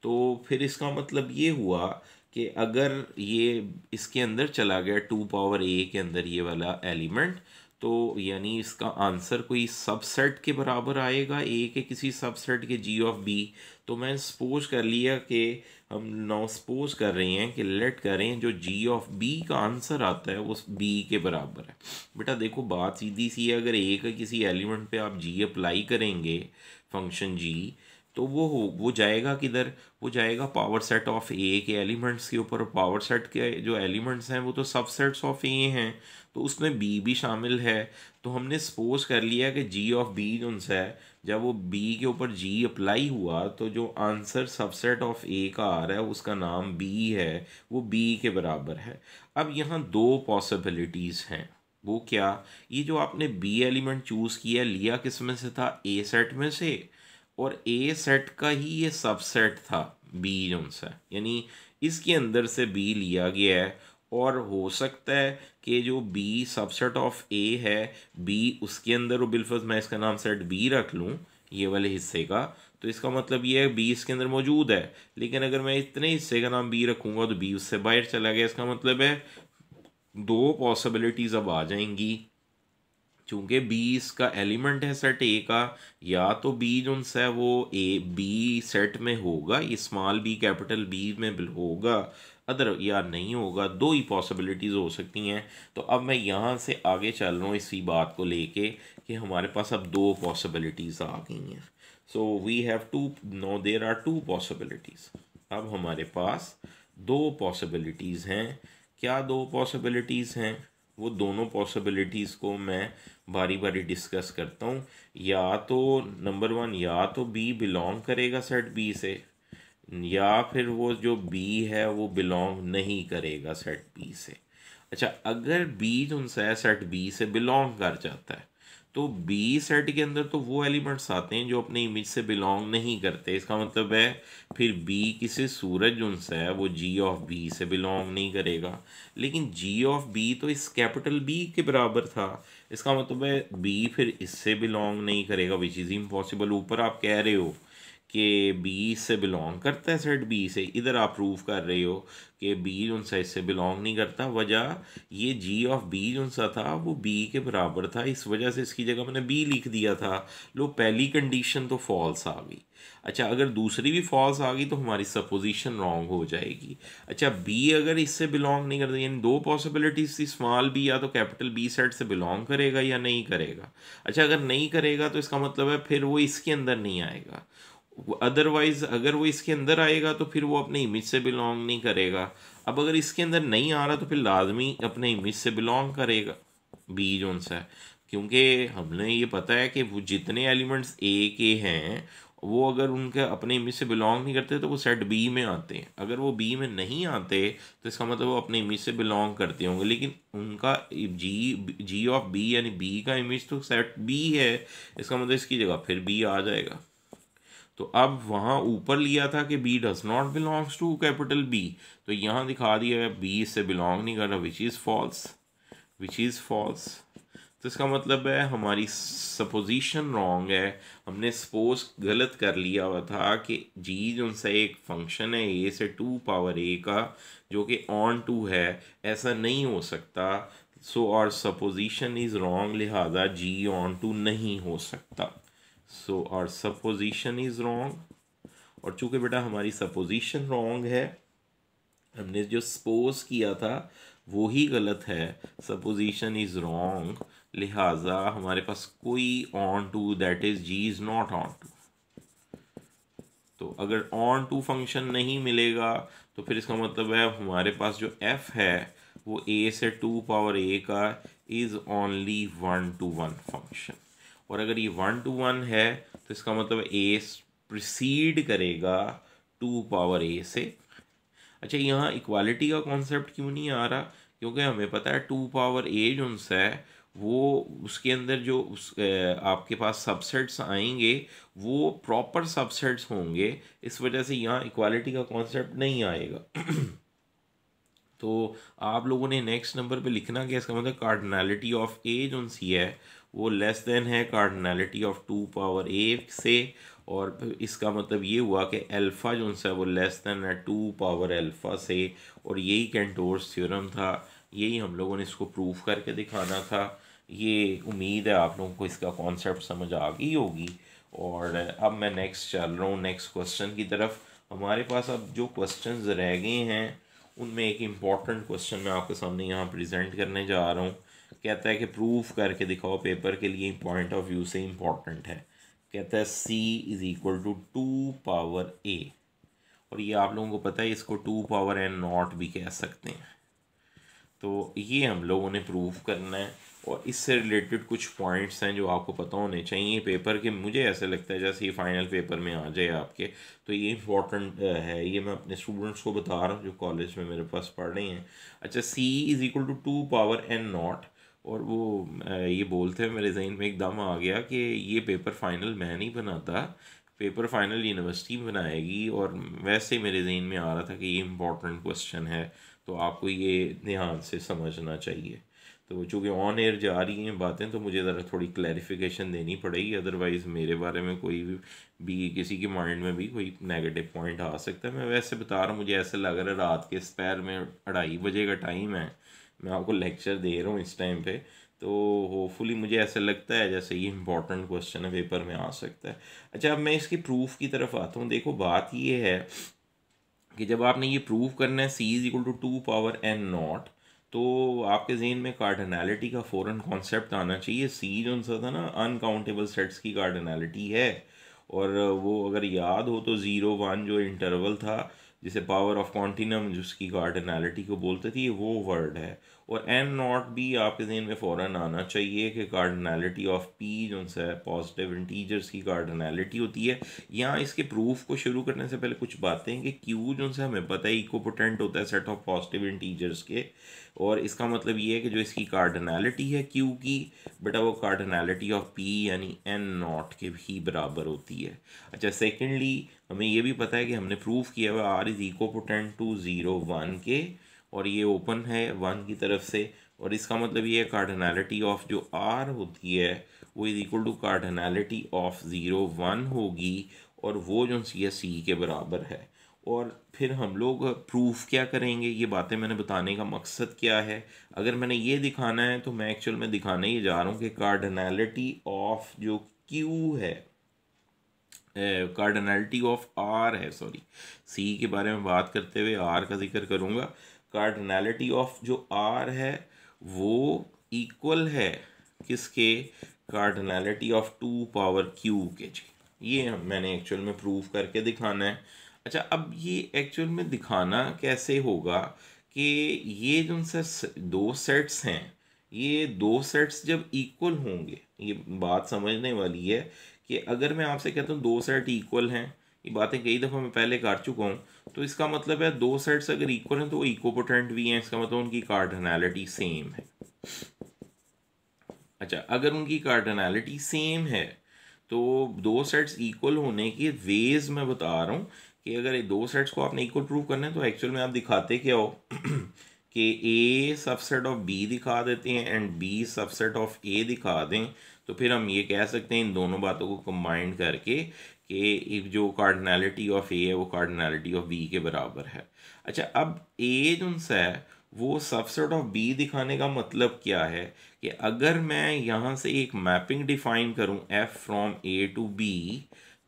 Speaker 1: तो फिर इसका मतलब ये हुआ कि अगर ये इसके अंदर चला गया टू पावर ए के अंदर ये वाला एलिमेंट तो यानी इसका आंसर कोई सबसेट के बराबर आएगा ए के किसी सबसेट के जी ऑफ़ बी तो मैं सपोज़ कर लिया कि हम नाउ सपोज़ कर रहे हैं कि लेट करें जो जी ऑफ़ बी का आंसर आता है, वो बी के बराबर है। बेटा देखो, बात सीधी सी है, अगर ए का किसी एलिमेंट पे आप जी अप्लाई करेंगे फ़ंक्शन जी तो वो हो, वो जाएगा किधर? वो जाएगा पावर सेट ऑफ़ ए के एलिमेंट्स के ऊपर। पावर सेट के जो एलिमेंट्स हैं, वो तो सबसेट्स ऑफ़ ए हैं। तो उसमें बी भी शामिल है। तो हमने सपोज़ कर लिया कि जी ऑफ़ बी जो है, जब वो बी के ऊपर जी अप्लाई हुआ तो जो आंसर सबसेट ऑफ़ ए का आ रहा है, उसका नाम बी है, वो बी के बराबर है। अब यहाँ दो पॉसिबिलिटीज़ हैं। वो क्या? ये जो आपने बी एलिमेंट चूज़ किया, लिया किसमें से था? ए सेट में से। और ए सेट का ही ये सबसेट था बी जो सा यानी इसके अंदर से बी लिया गया है। और हो सकता है कि जो बी सबसेट ऑफ़ ए है बी उसके अंदर वो बिलफज मैं इसका नाम सेट बी रख लूँ, ये वाले हिस्से का तो इसका मतलब ये है बी इसके अंदर मौजूद है। लेकिन अगर मैं इतने हिस्से का नाम बी रखूँगा तो बी उससे बाहर चला गया, इसका मतलब है दो पॉसिबिलिटीज़ अब आ जाएँगी। चूँकि बी इसका एलिमेंट है सेट ए का, या तो बी जो है, वो ए बी सेट में होगा, ये स्मॉल बी कैपिटल बी में होगा। अदर, या नहीं होगा, दो ही पॉसिबिलिटीज़ हो सकती हैं। तो अब मैं यहाँ से आगे चल रहा हूँ इसी बात को लेके कि हमारे पास अब दो पॉसिबिलिटीज़ आ गई हैं। So we have to know there are two possibilities अब हमारे पास दो पॉसिबिलिटीज़ हैं। क्या दो पॉसिबिलिटीज़ हैं? वो दोनों पॉसिबिलिटीज़ को मैं बारी बारी डिस्कस करता हूँ। या तो नंबर वन या तो बी बिलोंग करेगा सेट बी से। या फिर वो जो बी है, वो बिलोंग नहीं करेगा सेट बी से। अच्छा अगर बी जो है सेट बी से बिलोंग कर जाता है तो बी सेट के अंदर तो वो एलिमेंट्स आते हैं जो अपने इमेज से बिलोंग नहीं करते। इसका मतलब है, फिर बी किसी सूरज जो है, वो जी ऑफ़ बी से बिलोंग नहीं करेगा। लेकिन जी ऑफ़ बी तो इस कैपिटल बी के बराबर था। इसका मतलब है बी फिर इससे बिलोंग नहीं करेगा विच इज़ इम्पॉसिबल ऊपर आप कह रहे हो कि बी से बिलोंग करता है सेट बी से। इधर आप प्रूव कर रहे हो कि बी जो सा इससे बिलोंग नहीं करता। वजह, ये जी ऑफ़ बी जो सा था, वो बी के बराबर था। इस वजह से इसकी जगह मैंने बी लिख दिया था। लो, पहली कंडीशन तो फॉल्स आ गई। अच्छा अगर दूसरी भी फॉल्स आ गई तो हमारी सपोजिशन रॉन्ग हो जाएगी। अच्छा बी अगर इससे बिलोंग नहीं करता, यानी दो पॉसिबिलिटीज थी स्मॉल बी या तो कैपिटल बी सेट से बिलोंग करेगा या नहीं करेगा। अच्छा अगर नहीं करेगा तो इसका मतलब है फिर वो इसके अंदर नहीं आएगा। अदरवाइज़ अगर वो इसके अंदर आएगा तो फिर वो अपने इमेज से बिलोंग नहीं करेगा। अब अगर इसके अंदर नहीं आ रहा तो फिर लाजमी अपने इमेज से बिलोंग करेगा। बी जोन सा। क्योंकि हमने ये पता है कि वो जितने एलिमेंट्स ए के हैं, वो अगर उनके अपने इमेज से बिलोंग नहीं करते तो वो सेट बी में आते हैं। अगर वो बी में नहीं आते तो इसका मतलब वो अपने इमेज से बिलोंग करते होंगे। लेकिन उनका जी जी ऑफ़ बी यानी बी का इमेज तो सेट बी है। इसका मतलब इसकी जगह फिर बी आ जाएगा। तो अब वहाँ ऊपर लिया था कि B does not belongs to capital B तो यहाँ दिखा दिया है बी इससे बिलोंग नहीं कर रहा which is false which is false तो इसका मतलब है हमारी सपोजिशन रॉन्ग है। हमने सपोज़ गलत कर लिया हुआ था कि जी जो सा एक फ़ंक्शन है ए से टू पावर ए का, जो कि ऑन टू है, ऐसा नहीं हो सकता। सो और सपोजिशन इज़ रॉन्ग लिहाजा जी ऑन टू नहीं हो सकता। So our supposition is wrong और चूँकि बेटा हमारी सपोजिशन रॉन्ग है, हमने जो सपोज़ किया था, वो ही गलत है। सपोजिशन इज़ रॉन्ग लिहाजा हमारे पास कोई onto that is g is not onto तो अगर ऑन टू फ़ंक्शन नहीं मिलेगा तो फिर इसका मतलब है हमारे पास जो एफ़ है, वो ए से टू पावर ए का is only one to one function और अगर ये वन टू वन है तो इसका मतलब ए प्रिसीड करेगा टू पावर ए से। अच्छा यहाँ इक्वालिटी का कॉन्सेप्ट क्यों नहीं आ रहा? क्योंकि हमें पता है टू पावर ए जो है, वो उसके अंदर जो उस आपके पास सबसेट्स आएँगे, वो प्रॉपर सबसेट्स होंगे। इस वजह से यहाँ इक्वालिटी का कॉन्सेप्ट नहीं आएगा। तो आप लोगों ने नेक्स्ट नंबर पे लिखना कि इसका मतलब कार्डनैलिटी ऑफ़ ए जो सी है वो लेस देन है cardinality of two power A से, और इसका मतलब ये हुआ कि अल्फ़ा जो है वो लेस देन है टू पावर अल्फ़ा से, और यही कैंटोर्स थ्योरम था। यही हम लोगों ने इसको प्रूफ करके दिखाना था। ये उम्मीद है आप लोगों को इसका कॉन्सेप्ट समझ आ गई होगी। और अब मैं नेक्स्ट चल रहा हूँ नेक्स्ट क्वेश्चन की तरफ़। हमारे पास अब जो क्वेश्चन रह गए हैं, उनमें एक इंपॉर्टेंट क्वेश्चन मैं आपके सामने यहाँ प्रेजेंट करने जा रहा हूँ। कहता है कि प्रूफ करके दिखाओ पेपर के लिए पॉइंट ऑफ़ व्यू से इंपॉर्टेंट है। कहता है C is equal to two power A और ये आप लोगों को पता है इसको टू पावर एन नॉट भी कह सकते हैं। तो ये हम लोगों ने प्रूव करना है और इससे रिलेटेड कुछ पॉइंट्स हैं जो आपको पता होने चाहिए। पेपर के मुझे ऐसे लगता है जैसे ये फाइनल पेपर में आ जाए आपके। तो ये इंपॉर्टेंट है। ये मैं अपने स्टूडेंट्स को बता रहा हूँ जो कॉलेज में मेरे पास पढ़ रहे हैं। अच्छा C is equal to two power N naught और वो ये बोलते हैं मेरे जहन में एक दम आ गया कि ये पेपर फाइनल मैं नहीं बनाता। पेपर फाइनल यूनिवर्सिटी बनाएगी और वैसे मेरे जहन में आ रहा था कि ये इम्पोर्टेंट क्वेश्चन है तो आपको ये ध्यान से समझना चाहिए। तो चूँकि ऑन एयर जा रही हैं बातें तो मुझे ज़रा थोड़ी क्लैरिफिकेशन देनी पड़ेगी अदरवाइज़ मेरे बारे में कोई भी किसी के माइंड में भी कोई नेगेटिव पॉइंट आ सकता है। मैं वैसे बता रहा हूँ, मुझे ऐसे लग रहा है रात के स्पैर में अढ़ाई बजे का टाइम है। मैं आपको लेक्चर दे रहा हूँ इस टाइम पे तो होपफुली मुझे ऐसा लगता है जैसे ये इंपॉर्टेंट क्वेश्चन है पेपर में आ सकता है। अच्छा अब मैं इसकी प्रूफ की तरफ़ आता हूँ। देखो, बात ये है कि जब आपने ये प्रूव करना है C is equal to two power N naught तो आपके जहन में कार्डनैलिटी का फ़ौरन कॉन्सेप्ट आना चाहिए। सी जो सा था ना अनकाउंटेबल सेट्स की कार्डनैलिटी है। और वो अगर याद हो तो ज़ीरो वन जो इंटरवल था जिसे पावर ऑफ़ कॉन्टिनम जिसकी कार्डनैलिटी को बोलते थे वो वर्ड है। और एन नॉट भी आपके जहन में फ़ौर आना चाहिए कि कार्डनैलिटी ऑफ़ पी जो है पॉजिटिव इंटीजर्स की कार्डनैलिटी होती है। यहाँ इसके प्रूफ को शुरू करने से पहले कुछ बातें कि क्यू जो है हमें पता है इकोपोटेंट होता है सेट ऑफ़ पॉजिटिव इंटीजर्स के। और इसका मतलब ये है कि जो इसकी कार्डनैलिटी है क्यू की बेटा वो कार्डनैलिटी ऑफ़ पी यानी एन नॉट के भी बराबर होती है। अच्छा सेकेंडली हमें ये भी पता है कि हमने प्रूफ किया हुआ R is equipotent to zero one के, और ये ओपन है वन की तरफ़ से, और इसका मतलब ये है कार्डनैलिटी ऑफ़ जो आर होती है, वो is equal to cardinality of zero one होगी, और वो जो सी है सी के बराबर है। और फिर हम लोग प्रूफ क्या करेंगे? ये बातें मैंने बताने का मकसद क्या है? अगर मैंने ये दिखाना है तो मैं एक्चुअल में दिखाने ही जा रहा हूँ कि कार्डनैलिटी ऑफ़ जो क्यू है कार्डनैलिटी ऑफ़ आर है सॉरी सी के बारे में बात करते हुए आर का ज़िक्र करूँगा। कार्डनैलिटी ऑफ़ जो आर है, वो इक्वल है किसके? Cardinality of two power Q के जी। ये मैंने एक्चुअल में प्रूव करके दिखाना है। अच्छा अब ये एक्चुअल में दिखाना कैसे होगा कि ये जो सर दो सेट्स हैं, ये दो सेट्स जब इक्वल होंगे, ये बात समझने वाली है कि अगर मैं आपसे कहता हूँ दो सेट इक्वल हैं, ये बातें कई दफ़ा मैं पहले कर चुका हूँ तो इसका मतलब है दो सेट्स अगर इक्वल हैं तो वो इकोपोटेंट भी हैं, इसका मतलब उनकी कार्डनैलिटी सेम है। अच्छा अगर उनकी कार्डनैलिटी सेम है तो दो सेट्स इक्वल होने के वेज मैं बता रहा हूँ कि अगर ये दो सेट्स को आपने इक्वल प्रूव करना है तो एक्चुअल में आप दिखाते क्या हो? कि ए सबसेट ऑफ़ बी दिखा देते हैं and B subset of A दिखा दें तो फिर हम ये कह सकते हैं इन दोनों बातों को कंबाइंड करके कि एक जो कार्डनैलिटी ऑफ़ ए है, वो कार्डनैलिटी ऑफ़ बी के बराबर है। अच्छा अब ए जो है, वो सबसेट ऑफ़ बी दिखाने का मतलब क्या है कि अगर मैं यहाँ से एक मैपिंग डिफाइन करूँ f from A to B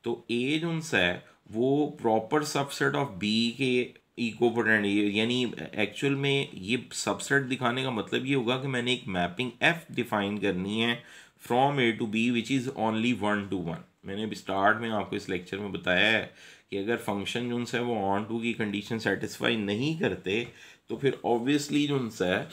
Speaker 1: तो ए जो है, वो प्रॉपर सबसेट ऑफ़ बी के इकोपोटेंट यानी एक्चुअल में ये सबसेट दिखाने का मतलब ये होगा कि मैंने एक मैपिंग एफ़ डिफाइन करनी है from A to B which is only one to one मैंने अभी स्टार्ट में आपको इस लेक्चर में बताया है कि अगर फ़ंक्शन जो है वो ऑन टू की कंडीशन सेटिस्फाई नहीं करते तो फिर ऑब्वियसली जो है,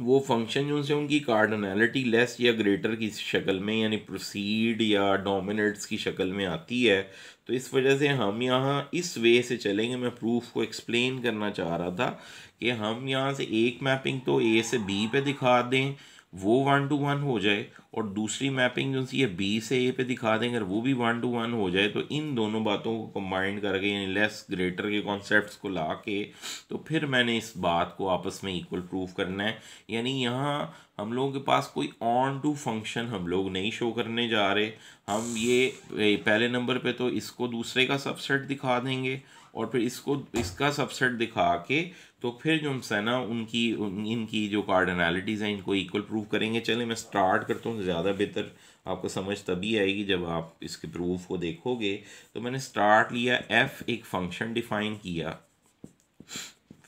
Speaker 1: वो फ़ंक्शन जो से उनकी कार्डनैलिटी लेस या ग्रेटर की शक्ल में यानी प्रोसीड या डोमिनेट्स की शक्ल में आती है तो इस वजह से हम यहाँ इस वे से चलेंगे। मैं प्रूफ को एक्सप्लेन करना चाह रहा था कि हम यहाँ से एक मैपिंग तो ए से बी पे दिखा दें वो वन टू वन हो जाए और दूसरी मैपिंग जो सी है बी से ए पे दिखा दें, अगर वो भी वन टू वन हो जाए तो इन दोनों बातों को कंबाइंड करके, यानी लेस ग्रेटर के कॉन्सेप्ट को ला के तो फिर मैंने इस बात को आपस में इक्वल प्रूफ करना है। यानी यहाँ हम लोगों के पास कोई ऑन टू फ़ंक्शन हम लोग नहीं शो करने जा रहे। हम ये पहले नंबर पे तो इसको दूसरे का सबसेट दिखा देंगे और फिर इसको, इसका सबसेट दिखा के तो फिर जो है ना उनकी उन, इनकी जो कार्डनैलिटीज़ हैं इनको इक्वल प्रूव करेंगे। चले मैं स्टार्ट करता हूँ ज़्यादा बेहतर आपको समझ तभी आएगी जब आप इसके प्रूफ को देखोगे। तो मैंने स्टार्ट लिया एफ़ एक फ़ंक्शन डिफाइन किया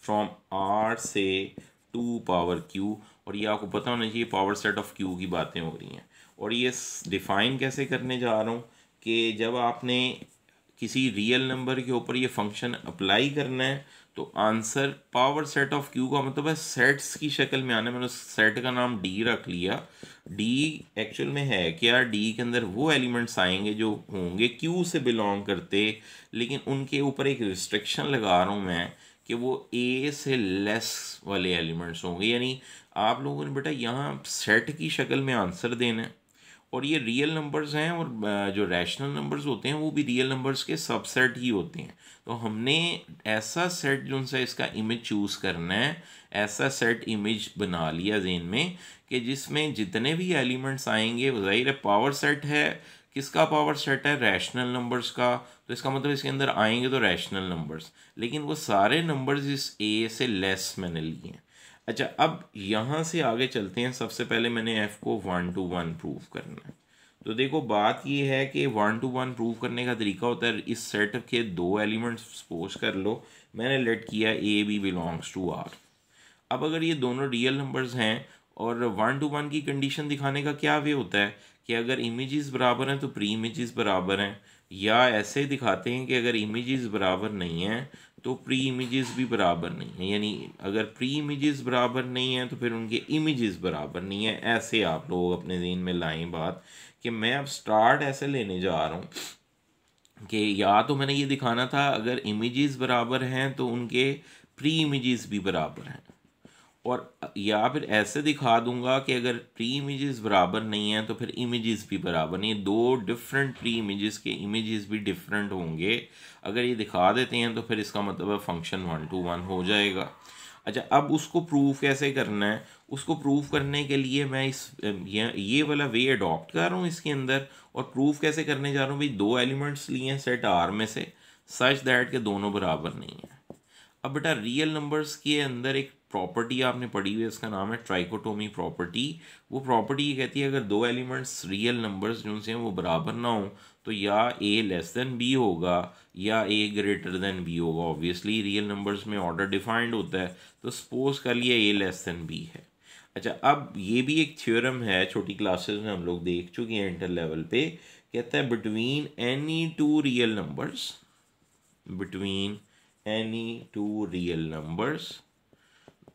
Speaker 1: फ्रॉम आर से टू पावर क्यू और ये आपको पता होना चाहिए पावर सेट ऑफ़ क्यू की बातें हो रही हैं। और ये डिफ़ाइन कैसे करने जा रहा हूँ कि जब आपने किसी रियल नंबर के ऊपर ये फ़ंक्शन अप्लाई करना है तो answer power set of Q का मतलब है सेट्स की शक्ल में आने मैंने सेट का नाम डी रख लिया। डी एक्चुअल में है क्या? डी के अंदर वो एलिमेंट्स आएँगे जो होंगे क्यू से बिलोंग करते, लेकिन उनके ऊपर एक रिस्ट्रिक्शन लगा रहा हूँ मैं कि वो ए से लेस वाले एलिमेंट्स होंगे। यानी आप लोगों ने बेटा यहाँ सेट की शक्ल में आंसर देना है। और ये रियल नंबर्स हैं और जो रैशनल नंबर्स होते हैं, वो भी रियल नंबर्स के सबसेट ही होते हैं। तो हमने ऐसा सेट जो सा इसका इमेज चूज़ करना है, ऐसा सेट इमेज बना लिया जेन में कि जिसमें जितने भी एलिमेंट्स आएँगे, ज़ाहिर है पावर सेट है। किसका पावर सेट है? रैशनल नंबर्स का। तो इसका मतलब इसके अंदर आएँगे तो रैशनल नंबर्स लेकिन वो सारे नंबर्स इस ए से लेस मैंने लिए हैं। अच्छा अब यहाँ से आगे चलते हैं। सबसे पहले मैंने एफ़ को वन टू वन प्रूव करना है। तो देखो, बात ये है कि वन टू वन प्रूव करने का तरीका होता है, इस सेट के दो एलिमेंट्स सपोज़ कर लो। मैंने लेट किया A B belongs to R अब अगर ये दोनों रियल नंबर्स हैं, और वन टू वन की कंडीशन दिखाने का क्या वे होता है कि अगर इमेजेस बराबर हैं तो प्री इमेजेस बराबर हैं। या ऐसे दिखाते हैं कि अगर इमेजेस बराबर नहीं हैं तो प्री इमेजेस भी बराबर नहीं है। यानी अगर प्री इमेजेस बराबर नहीं है तो फिर उनके इमेजेस बराबर नहीं है। ऐसे आप लोग अपने दिन में लाएँ बात कि मैं अब स्टार्ट ऐसे लेने जा रहा हूँ कि या तो मैंने ये दिखाना था, अगर इमेजेस बराबर हैं तो उनके प्री इमेजेस भी बराबर हैं। और या फिर ऐसे दिखा दूँगा कि अगर प्री इमेजेस बराबर नहीं है तो फिर इमेजेस भी बराबर नहीं दो डिफरेंट प्री इमेजेस के इमेजेस भी डिफरेंट होंगे। अगर ये दिखा देते हैं तो फिर इसका मतलब फ़ंक्शन वन टू वन हो जाएगा। अच्छा अब उसको प्रूफ कैसे करना है? उसको प्रूफ करने के लिए मैं इस ये, ये वाला वे अडॉप्ट कर रहा हूँ इसके अंदर। और प्रूफ कैसे करने जा रहा हूँ? भाई दो एलिमेंट्स लिए हैं सेट आर में से सच दैट के दोनों बराबर नहीं है। अब बेटा रियल नंबर्स के अंदर एक प्रॉपर्टी आपने पढ़ी हुई है इसका नाम है ट्राइकोटोमी प्रॉपर्टी वो प्रॉपर्टी ये कहती है, अगर दो एलिमेंट्स रियल नंबर्स जो से हैं, वो बराबर ना हो तो या ए लेस देन बी होगा, या ए ग्रेटर देन बी होगा। ऑब्वियसली रियल नंबर्स में ऑर्डर डिफाइंड होता है तो सपोज़ कर लिया ए लेस देन बी है। अच्छा अब ये भी एक थ्योरम है, छोटी क्लासेस में हम लोग देख चुके हैं इंटर लेवल पे। कहता है between any two real numbers between any two real numbers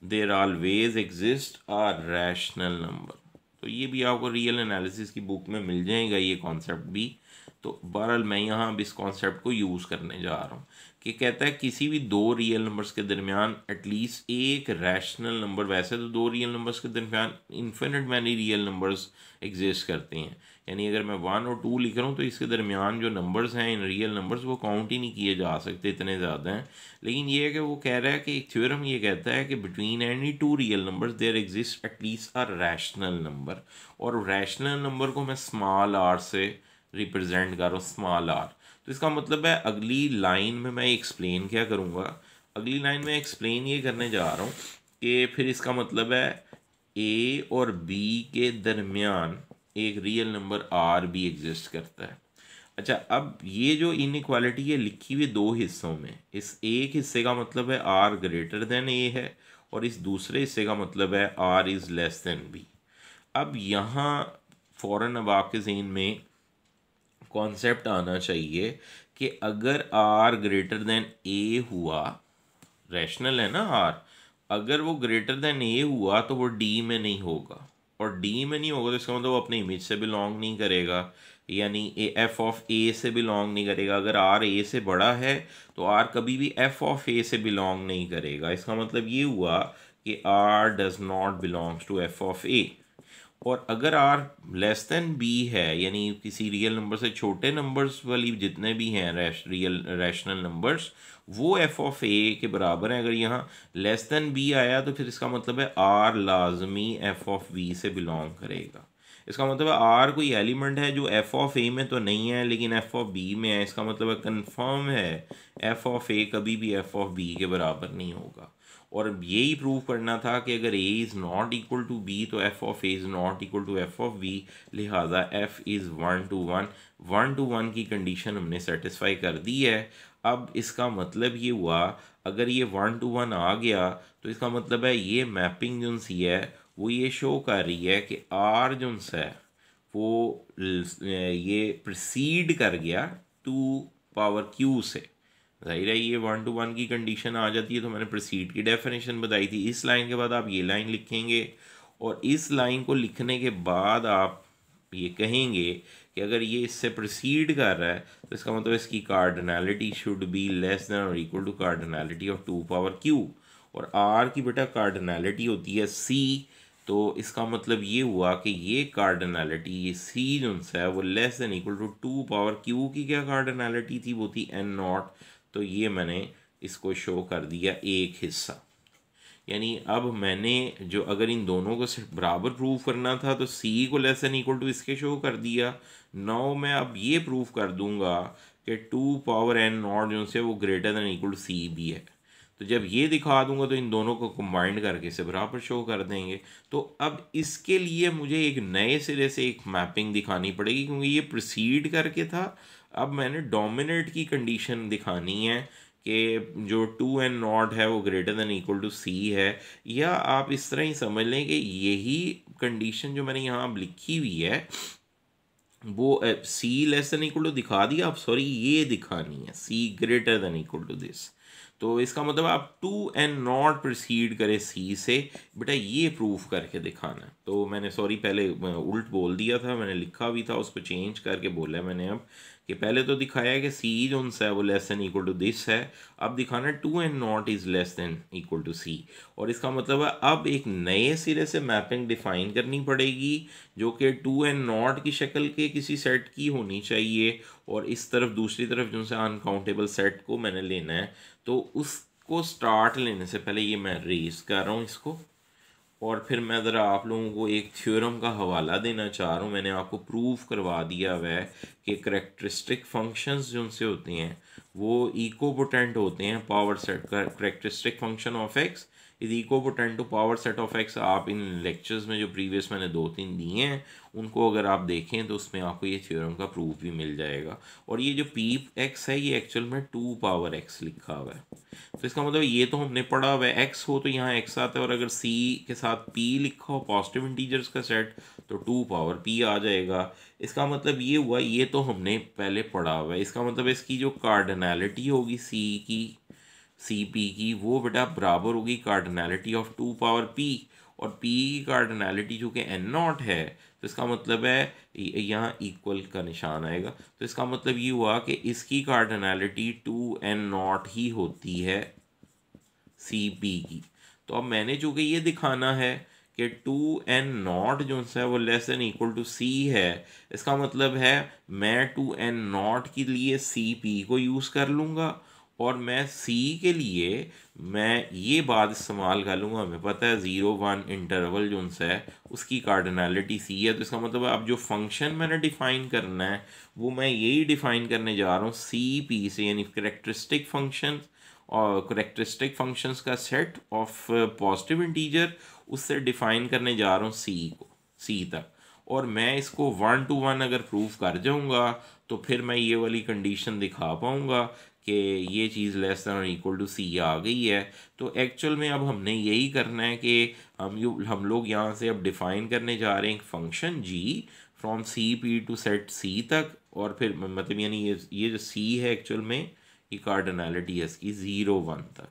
Speaker 1: there always exist a rational number तो ये भी आपको रियल एनालिसिस की बुक में मिल जाएगा ये कॉन्सेप्ट भी। तो बहरहाल मैं यहाँ अब इस कॉन्सेप्ट को यूज़ करने जा रहा हूँ कि कहता है किसी भी दो रियल नंबर्स के दरमियान एटलीस्ट एक रैशनल नंबर वैसे तो दो रियल नंबर्स के दरमियान infinite many real numbers exist करते हैं। यानी अगर मैं वन और टू लिख रहा हूँ तो इसके दरमियान जो नंबर्स हैं, इन रियल नंबर्स वो काउंट ही नहीं किए जा सकते इतने ज़्यादा हैं। लेकिन ये है कि वो कह रहा है कि एक थ्योरम ये कहता है कि between any two real numbers there exist at least a rational number और रैशनल नंबर को मैं स्मॉल आर से रिप्रजेंट कर रहा हूँ स्मॉल आर तो इसका मतलब है अगली लाइन में मैं एक्सप्लेन क्या करूँगा? अगली लाइन में एक्सप्लेन ये करने जा रहा हूँ कि फिर इसका मतलब है ए और बी के दरमियान एक रियल नंबर आर भी एग्जिस्ट करता है। अच्छा अब ये जो इनक्वालिटी है लिखी हुई दो हिस्सों में, इस एक हिस्से का मतलब है आर ग्रेटर देन ए है और इस दूसरे हिस्से का मतलब है R is less than B अब यहाँ फ़ौर अब आपके जहन में कॉन्सेप्ट आना चाहिए कि अगर आर ग्रेटर देन ए हुआ रैशनल है ना आर अगर वो ग्रेटर देन ए हुआ तो वो डी में नहीं होगा। और डी में नहीं होगा तो इसका मतलब वो अपने इमेज से बिलोंग नहीं करेगा, यानी ए एफ़ ऑफ़ ए से बिलोंग नहीं करेगा। अगर आर ए से बड़ा है तो आर कभी भी एफ़ ऑफ़ ए से बिलोंग नहीं करेगा। इसका मतलब ये हुआ कि R does not belongs to f of A और अगर आर लेस देन बी है, यानी किसी रियल नंबर से छोटे नंबर्स वाली जितने भी हैं रियल रैशनल नंबर्स वो एफ़ ऑफ़ ए के बराबर है। अगर यहाँ लेस देन बी आया तो फिर इसका मतलब है आर लाजमी एफ़ ऑफ़ बी से बिलोंग करेगा। इसका मतलब है आर कोई एलिमेंट है जो एफ़ ऑफ़ ए में तो नहीं है, लेकिन एफ़ ऑफ़ बी में है। इसका मतलब कन्फर्म है एफ़ ऑफ़ ए कभी भी एफ़ ऑफ़ बी के बराबर नहीं होगा। और अब यही प्रूव करना था कि अगर A is not equal to B तो f of A is not equal to f of B लिहाजा f is one to one one to one की कंडीशन हमने सेटिस्फाई कर दी है। अब इसका मतलब ये हुआ, अगर ये वन टू वन आ गया तो इसका मतलब है ये मैपिंग जो सी है, वो ये शो कर रही है कि आर जो है, वो ये प्रसीड कर गया टू पावर क्यू से। ज़ाहिर है, ये वन टू वन की कंडीशन आ जाती है तो मैंने प्रोसीड की डेफिनेशन बताई थी। इस लाइन के बाद आप ये लाइन लिखेंगे और इस लाइन को लिखने के बाद आप ये कहेंगे कि अगर ये इससे प्रोसीड कर रहा है तो इसका मतलब इसकी cardinality should be less than और equal to cardinality of two power Q और आर की बेटा कार्डनैलिटी होती है सी तो इसका मतलब ये हुआ कि ये कार्डनैलिटी ये सी जो है, वो less than equal to two power Q की क्या कार्डनैलिटी थी? वो थी एन नॉट तो ये मैंने इसको शो कर दिया एक हिस्सा। यानी अब मैंने जो अगर इन दोनों को बराबर प्रूव करना था तो सी को लेस एन इक्वल टू इसके शो कर दिया। नौ मैं अब ये प्रूव कर दूँगा कि टू पावर एन नॉट जो से वो greater than equal to C भी है। तो जब ये दिखा दूँगा तो इन दोनों को कंबाइंड करके इसे बराबर शो कर देंगे। तो अब इसके लिए मुझे एक नए सिरे से एक मैपिंग दिखानी पड़ेगी, क्योंकि ये प्रोसीड करके था। अब मैंने डोमिनेट की कंडीशन दिखानी है कि जो टू एंड नॉट है, वो greater than equal to C है। या आप इस तरह ही समझ लें कि यही कंडीशन जो मैंने यहाँ अब लिखी हुई है, वो C less than equal to दिखा दिया आप सॉरी ये दिखानी है। C greater than equal to this तो इसका मतलब आप टू एंड नॉट प्रोसीड करें सी से। बेटा, ये प्रूफ करके दिखाना। तो मैंने सॉरी पहले उल्ट बोल दिया था, मैंने लिखा भी था उसको चेंज करके बोला मैंने अब। कि पहले तो दिखाया है कि सी जो है वो less than equal to this है। अब दिखाना है two N naught is less than equal to C और इसका मतलब है अब एक नए सिरे से मैपिंग डिफाइन करनी पड़ेगी, जो कि टू एंड नॉट की शक्ल के किसी सेट की होनी चाहिए। और इस तरफ़, दूसरी तरफ़, जो से अनकाउंटेबल सेट को मैंने लेना है तो उसको स्टार्ट लेने से पहले ये मैं रेस कर रहा हूँ इसको। और फिर मैं ज़रा आप लोगों को एक थ्योरम का हवाला देना चाह रहा हूँ। मैंने आपको प्रूव करवा दिया हुआ है कि करेक्टरिस्टिक फ़ंक्शंस जो उनसे होते हैं, वो इकोपोटेंट होते हैं पावर सेट का characteristic function of X is equipotent to power set of X आप इन लेक्चर्स में जो प्रीवियस मैंने दो तीन दिए हैं, उनको अगर आप देखें तो उसमें आपको ये थ्योरम का प्रूफ भी मिल जाएगा। और ये जो पी एक्स है, ये एक्चुअल में टू पावर एक्स लिखा हुआ है। तो इसका मतलब ये तो हमने पढ़ा हुआ है एक्स हो तो यहाँ एक्स आता है, और अगर सी के साथ पी लिखा हो पॉजिटिव इंटीजर्स का सेट तो टू पावर पी आ जाएगा। इसका मतलब ये हुआ, ये तो हमने पहले पढ़ा हुआ है। इसका मतलब इसकी जो कार्डनैलिटी होगी सी की सी पी की, वो बेटा बराबर होगी cardinality of two power P और पी की कार्डनैलिटी जो कि एन नॉट है तो इसका मतलब है यहाँ इक्वल का निशान आएगा। तो इसका मतलब ये हुआ कि इसकी कार्डनैलिटी टू एन नॉट ही होती है सी पी की। तो अब मैंने जो कि ये दिखाना है कि टू एन नॉट जो है, वो less than equal to C है, इसका मतलब है मैं टू एन नॉट के लिए सी पी को यूज़ कर लूँगा। और मैं सी के लिए मैं ये बात इस्तेमाल कर लूँगा, हमें पता है ज़ीरो वन इंटरवल जो उनसे है, उसकी कार्डनैलिटी सी है तो इसका मतलब अब जो फ़ंक्शन मैंने डिफ़ाइन करना है, वो मैं यही डिफ़ाइन करने जा रहा हूँ सी पी से, यानी करेक्टरिस्टिक फ़ंक्शन और करेक्टरिस्टिक फ़ंक्शंस का सेट ऑफ़ पॉजिटिव इंटीजर उससे डिफ़ाइन करने जा रहा हूँ सी को सी तक। और मैं इसको वन टू वन अगर प्रूव कर जाऊँगा तो फिर मैं ये वाली कंडीशन दिखा पाऊँगा कि ये चीज़ लेस दैन और इक्वल टू सी आ गई है। तो एक्चुअल में अब हमने यही करना है कि हम यू, हम लोग यहाँ से अब डिफ़ाइन करने जा रहे हैं एक function g from C P to set C तक और फिर मतलब यानी ये ये जो सी है एक्चुअल में, ये कार्डनैलिटी है इसकी ज़ीरो वन तक।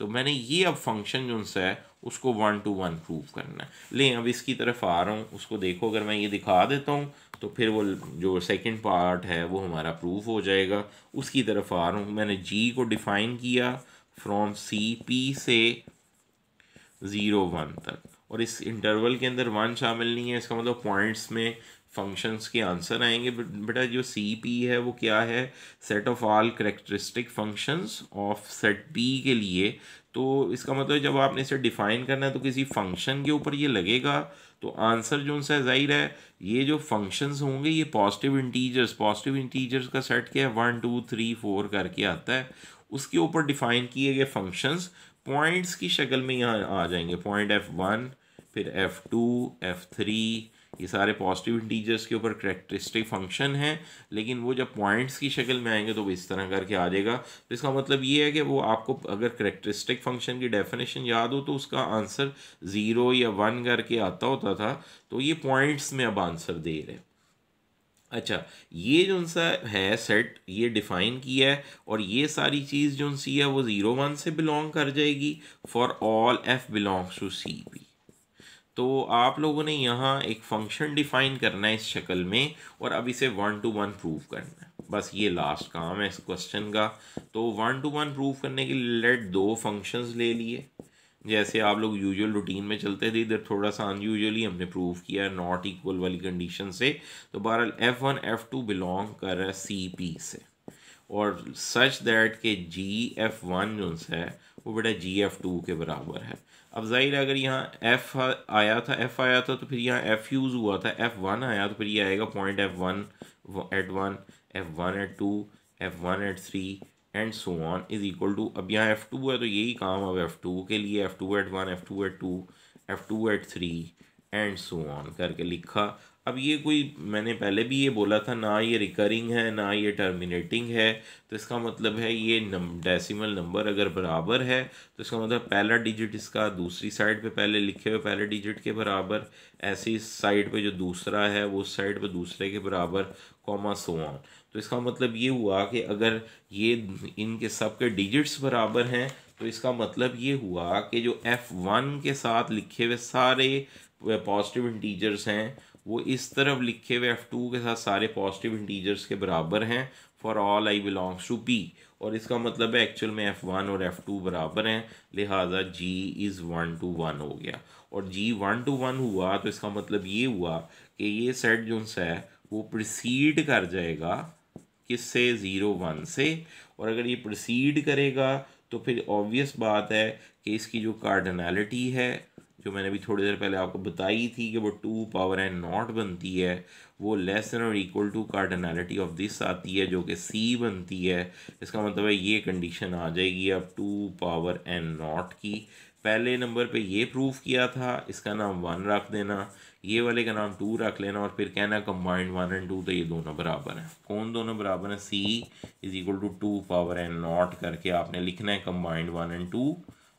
Speaker 1: तो मैंने ये अब फ़ंक्शन जो है, उसको वन टू वन प्रूव करना है। लें, अब इसकी तरफ़ आ रहा हूँ, उसको देखो, अगर मैं ये दिखा देता हूँ तो फिर वो जो सेकंड पार्ट है, वो हमारा प्रूफ हो जाएगा। उसकी तरफ़ आ रहा हूँ, मैंने जी को डिफ़ाइन किया फ्रॉम सी पी से ज़ीरो वन तक। और इस इंटरवल के अंदर वन शामिल नहीं है, इसका मतलब पॉइंट्स में फ़ंक्शंस के आंसर आएँगे बेटा जो सी पी है, वो क्या है? Set of all characteristic functions of set P के लिए। तो इसका मतलब जब आपने इसे डिफ़ाइन करना है तो किसी फ़ंक्शन के ऊपर ये लगेगा। तो आंसर जो उनसे ज़ाहिर है, ये जो फ़ंक्शंस होंगे, ये पॉजिटिव इंटीजर्स पॉजिटिव इंटीजर्स का सेट क्या है? वन टू थ्री फोर करके आता है। उसके ऊपर डिफ़ाइन किए गए फ़ंक्शंस पॉइंट्स की शक्ल में यहाँ आ जाएँगे। पॉइंट एफ़ वन फिर एफ़ टू एफ़ थ्री ये सारे पॉजिटिव इंटीजर्स के ऊपर करेक्टरिस्टिक फ़ंक्शन हैं, लेकिन वो जब पॉइंट्स की शक्ल में आएँगे तो वो इस तरह करके आ जाएगा। तो इसका मतलब ये है कि वो आपको अगर करेक्टरिस्टिक फ़ंक्शन की डेफिनेशन याद हो तो उसका आंसर ज़ीरो या वन करके आता होता था तो ये पॉइंट्स में अब आंसर दे रहे अच्छा ये जो सा है सेट ये डिफ़ाइन किया है, और ये सारी चीज़ जो सी है, वो ज़ीरो वन से बिलोंग कर जाएगी for all F belongs to C P तो आप लोगों ने यहाँ एक फ़ंक्शन डिफाइन करना है इस शक्ल में और अब इसे वन टू वन प्रूव करना है। बस ये लास्ट काम है इस क्वेश्चन का। तो वन टू वन प्रूव करने के लिए लेट दो फ़ंक्शंस ले लिए। जैसे आप लोग यूजुअल रूटीन में चलते थे, इधर थोड़ा सा अनयूजली हमने प्रूव किया नॉट इक्वल वाली कंडीशन से। तो बहरहाल F one F two belong कर रहा है सी पी से। और सच दैट के जी एफ़ वन जो है, वो बेटा जी एफ़ टू के बराबर है। अब ज़ाहिर अगर यहाँ एफ़ आया था एफ़ आया था तो फिर यहाँ एफ़ यूज़ हुआ था। एफ़ वन आया तो फिर ये आएगा point F one at one F one at two F one at three and so on is equal to अब यहाँ एफ़ टू है तो यही काम अब एफ़ टू के लिए। F two at one F two at two F two at three and so on करके लिखा। अब ये कोई, मैंने पहले भी ये बोला था, ना ये रिकरिंग है, ना ये टर्मिनेटिंग है तो इसका मतलब है ये नम डेसिमल नंबर अगर बराबर है तो इसका मतलब पहला डिजिट इसका दूसरी साइड पे पहले लिखे हुए, पहले डिजिट के बराबर, ऐसी साइड पे जो दूसरा है, वो उस साइड पे दूसरे के बराबर कॉमा सो ऑन तो इसका मतलब ये हुआ कि अगर ये इनके सब के डिजिट्स बराबर हैं तो इसका मतलब ये हुआ कि जो एफ़ वन के साथ लिखे हुए सारे पॉजिटिव इंटीजर्स हैं वो इस तरफ़ लिखे हुए एफ़ टू के साथ सारे पॉजिटिव इंटीजर्स के बराबर हैं. For all I belongs to P और इसका मतलब है एक्चुअल में एफ़ वन और एफ़ टू बराबर हैं. लिहाजा G is one to one हो गया. और जी वन टू वन हुआ तो इसका मतलब ये हुआ कि ये सेट जो है, वो प्रोसीड कर जाएगा किससे? ज़ीरो वन से. और अगर ये प्रोसीड करेगा तो फिर ऑब्वियस बात है कि इसकी जो कार्डनैलिटी है जो मैंने अभी थोड़ी देर पहले आपको बताई थी कि वो टू पावर एन नॉट बनती है, वो लेस देन और equal to cardinality of this आती है, जो कि सी बनती है। इसका मतलब है ये कंडीशन आ जाएगी अब टू पावर एन नॉट की। पहले नंबर पे ये प्रूफ किया था, इसका नाम वन रख देना, ये वाले का नाम टू रख लेना और फिर कहना कंबाइंड वन एंड टू तो ये दोनों बराबर हैं। कौन दोनों बराबर हैं? C is equal to two power N naught करके आपने लिखना है कंबाइंड वन एंड टू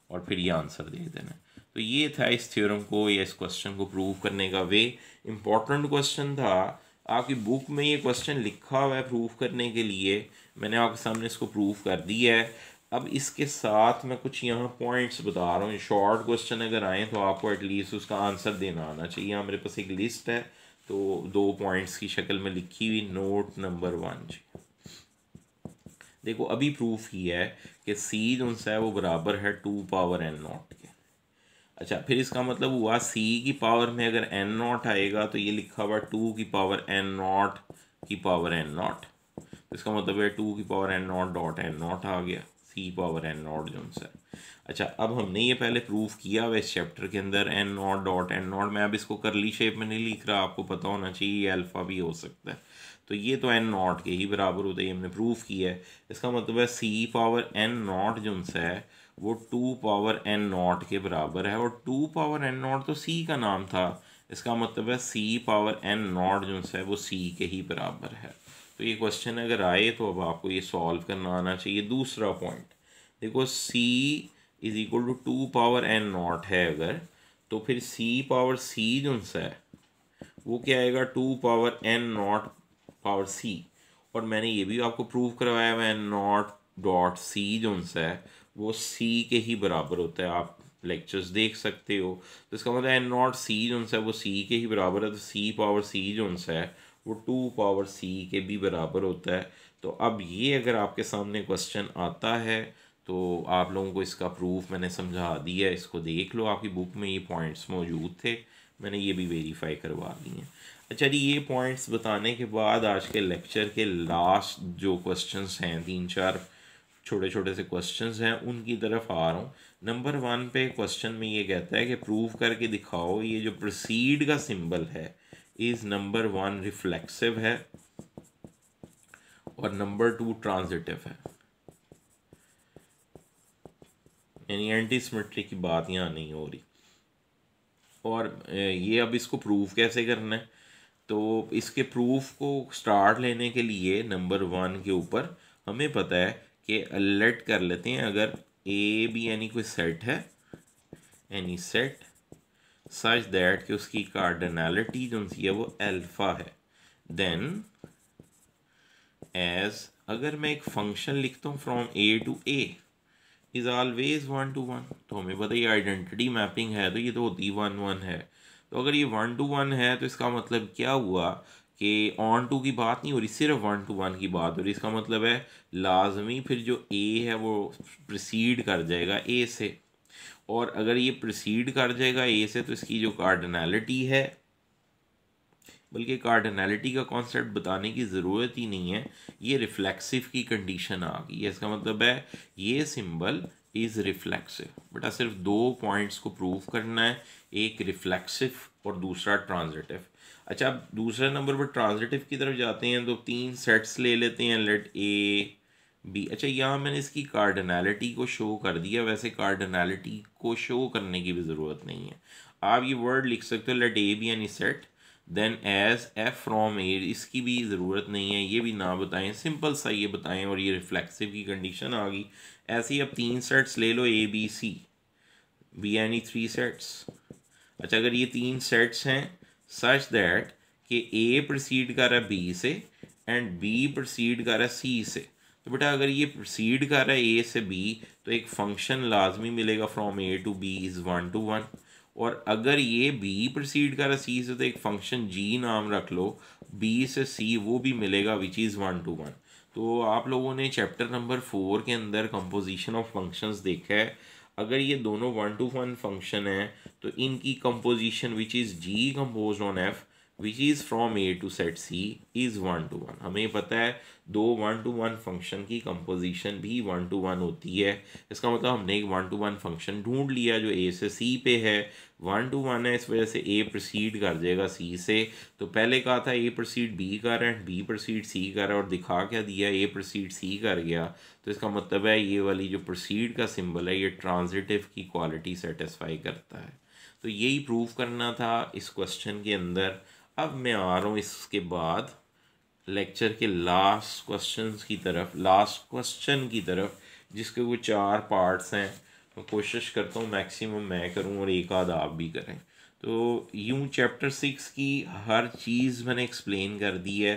Speaker 1: और फिर ये आंसर दे देना। तो ये था इस थ्योरम को या इस क्वेश्चन को प्रूव करने का वे इंपॉर्टेंट क्वेश्चन था, आपकी बुक में ये क्वेश्चन लिखा हुआ है प्रूफ करने के लिए. मैंने आपके सामने इसको प्रूफ कर दिया है. अब इसके साथ मैं कुछ यहाँ पॉइंट्स बता रहा हूँ. शॉर्ट क्वेश्चन अगर आए तो आपको एटलीस्ट उसका आंसर देना आना चाहिए. यहाँ मेरे पास एक लिस्ट है तो दो पॉइंट्स की शक्ल में लिखी हुई नोट नंबर वन जी देखो, अभी प्रूफ ही है कि सी जो है वो बराबर है टू पावर एन नॉट के. अच्छा फिर इसका मतलब हुआ सी की पावर में अगर एन नॉट आएगा तो ये लिखा हुआ टू की पावर एन नॉट की पावर एन नॉट तो इसका मतलब है टू की power N naught dot N naught आ गया सी पावर एन नॉट जो है अच्छा अब हमने ये पहले प्रूफ किया हुआ इस चैप्टर के अंदर N naught dot N naught मैं अब इसको करली शेप में नहीं लिख रहा, आपको पता होना चाहिए, ये अल्फ़ा भी हो सकता है। तो ये तो एन नॉट के ही बराबर होता है, ये हमने प्रूफ किया है। इसका मतलब है सी पावर एन नॉट जो है वो टू पावर एन नॉट के बराबर है और टू पावर एन नॉट तो सी का नाम था। इसका मतलब है सी पावर एन नॉट जो है वो सी के ही बराबर है। तो ये क्वेश्चन अगर आए तो अब आपको ये सॉल्व करना आना चाहिए। दूसरा पॉइंट देखो C is equal to two power N naught है अगर तो फिर सी पावर सी जो है, वो क्या आएगा? Two power N naught power C. और मैंने ये भी आपको प्रूव करवाया हुआ एन नॉट डॉट सी जो है वो सी के ही बराबर होता है, आप लेक्चर्स देख सकते हो। तो इसका मतलब एन नॉट सी जो है, वो सी के ही बराबर है तो सी पावर सी जो है, वो टू पावर सी के भी बराबर होता है। तो अब ये अगर आपके सामने क्वेश्चन आता है तो आप लोगों को इसका प्रूफ मैंने समझा दिया इसको देख लो। आपकी बुक में ये पॉइंट्स मौजूद थे, मैंने ये भी वेरीफाई करवा दिए अच्छा जी, ये पॉइंट्स बताने के बाद आज के लेक्चर के लास्ट जो क्वेश्चंस हैं, तीन चार छोटे छोटे से क्वेश्चंस हैं, उनकी तरफ़ आ रहा हूँ। नंबर वन पे क्वेश्चन में ये कहता है कि प्रूव करके दिखाओ, ये जो प्रोसीड का सिंबल है इज़ नंबर वन रिफ्लेक्सिव है और नंबर टू ट्रांजिटिव है। यानी एंटी सिमेट्री की बात यहाँ नहीं हो रही। और ये अब इसको प्रूव कैसे करना है? तो इसके प्रूफ को स्टार्ट लेने के लिए नंबर वन के ऊपर हमें पता है कि लेट कर लेते हैं। अगर ए बी यानी कोई सेट है एनी सेट सच दैट कि उसकी कार्डनैलिटी जो सी है, वो अल्फ़ा है। देन एज अगर मैं एक फ़ंक्शन लिखता हूँ from A to A is always one to one तो हमें पता ये आइडेंटिटी मैपिंग है तो ये तो होती वन वन है। तो अगर ये वन टू वन है तो इसका मतलब क्या हुआ? कि ऑन टू की बात नहीं हो रही, सिर्फ़ वन टू वन की बात हो रही। इसका मतलब है, लाजमी फिर जो ए है, वो प्रोसीड कर जाएगा ए से। और अगर ये प्रोसीड कर जाएगा ए से तो इसकी जो कार्डनैलिटी है, बल्कि कार्डनैलिटी का कॉन्सेप्ट बताने की ज़रूरत ही नहीं है, ये रिफ्लेक्सिव की कंडीशन आ गई है। इसका मतलब है, ये सिंबल इज़ रिफ्लेक्सिव बेटा सिर्फ़ दो पॉइंट्स को प्रूव करना है, एक रिफ्लेक्सिव और दूसरा ट्रांजिटिव अच्छा अब दूसरे नंबर पर ट्रांजिटिव की तरफ़ जाते हैं तो तीन सेट्स ले लेते हैं लेट ए बी अच्छा यहाँ मैंने इसकी कार्डनैलिटी को शो कर दिया, वैसे कार्डनैलिटी को शो करने की भी ज़रूरत नहीं है. आप ये वर्ड लिख सकते हो let A be any set then H F from A इसकी भी ज़रूरत नहीं है, ये भी ना बताएँ सिंपल सा ये बताएँ और ये रिफ्लेक्सिव की कंडीशन आ गई. ऐसे ही अब तीन सेट्स ले लो A B C be any three sets अच्छा अगर ये तीन सेट्स हैं सच दैट कि ए प्रोसीड कर रहा है बी से एंड बी प्रोसीड कर रहा है सी. से तो बेटा, अगर ये प्रोसीड कर रहा है ए से बी तो एक फ़ंक्शन लाजमी मिलेगा from A to B is one to one और अगर ये बी प्रोसीड कर रहा सी से तो एक फ़ंक्शन जी नाम रख लो. बी से सी वो भी मिलेगा which is one to one तो आप लोगों ने चैप्टर नंबर फोर के अंदर कंपोजिशन ऑफ़ फ़ंक्शंस देखा है। अगर ये दोनों वन टू वन फ़ंक्शन है तो इनकी composition which is G compose on F which is from A to set C is one to one हमें पता है, दो वन टू वन फ़ंक्शन की कंपोजिशन भी वन टू वन होती है। इसका मतलब हमने एक वन टू वन फ़ंक्शन ढूंढ लिया जो ए से सी पे है। वन टू वन है, इस वजह से ए प्रोसीड कर जाएगा सी से। तो पहले कहा था ए प्रोसीड बी कर रहा है बी प्रोसीड सी कर रहा है, और दिखा क्या दिया ए प्रोसीड सी कर गया। तो इसका मतलब है ये वाली जो प्रोसीड का सिंबल है, ये ट्रांजिटिव की क्वालिटी सेटिस्फाई करता है। तो यही प्रूव करना था इस क्वेश्चन के अंदर। अब मैं आ रहा हूँ इसके बाद लेक्चर के लास्ट क्वेश्चन की तरफ़ लास्ट क्वेश्चन की तरफ़, जिसके वो चार पार्ट्स हैं। मैं कोशिश करता हूँ मैक्सिमम मैं करूँ और एक आध आप भी करें। तो यूँ चैप्टर सिक्स की हर चीज़ मैंने एक्सप्लेन कर दी है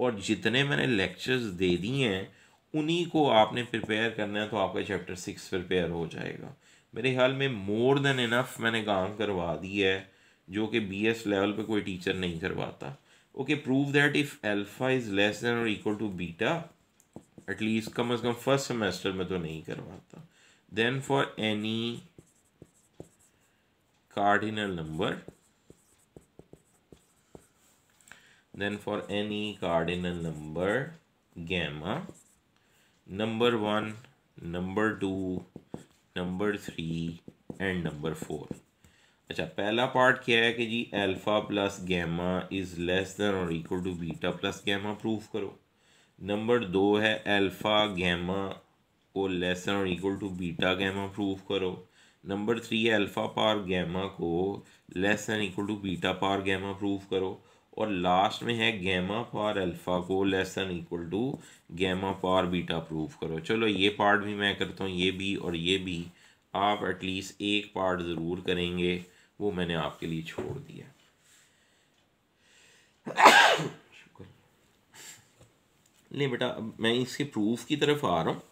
Speaker 1: और जितने मैंने लेक्चर्स दे दिए हैं, उन्हीं को आपने प्रिपेयर करना है तो आपका चैप्टर सिक्स प्रिपेयर हो जाएगा। मेरे ख्याल में मोर देन इनफ मैंने काम करवा दी है, जो कि बी एस लेवल पे कोई टीचर नहीं करवाता। Okay prove that if alpha is less than और equal to beta at least कम अज़ कम फ़र्स्ट सेमेस्टर में तो नहीं करवाता। Then for any cardinal number then for any cardinal number gamma number 1 number 2 number 3 and number 4 अच्छा पहला part क्या है कि G alpha plus gamma is less than और equal to beta plus gamma proof करो नंबर दो है alpha gamma को लेस और equal to beta gamma proof करो। नंबर थ्री है अल्फ़ा पार गैमा को less than equal to beta par gamma proof करो। और लास्ट में है गैमा पार अल्फ़ा को less than equal to gamma par beta proof करो। चलो, ये पार्ट भी मैं करता हूँ, ये भी और ये भी। आप एटलीस्ट एक पार्ट ज़रूर करेंगे, वो मैंने आपके लिए छोड़ दिया। ले बेटा मैं इसके प्रूफ की तरफ़ आ रहा हूँ।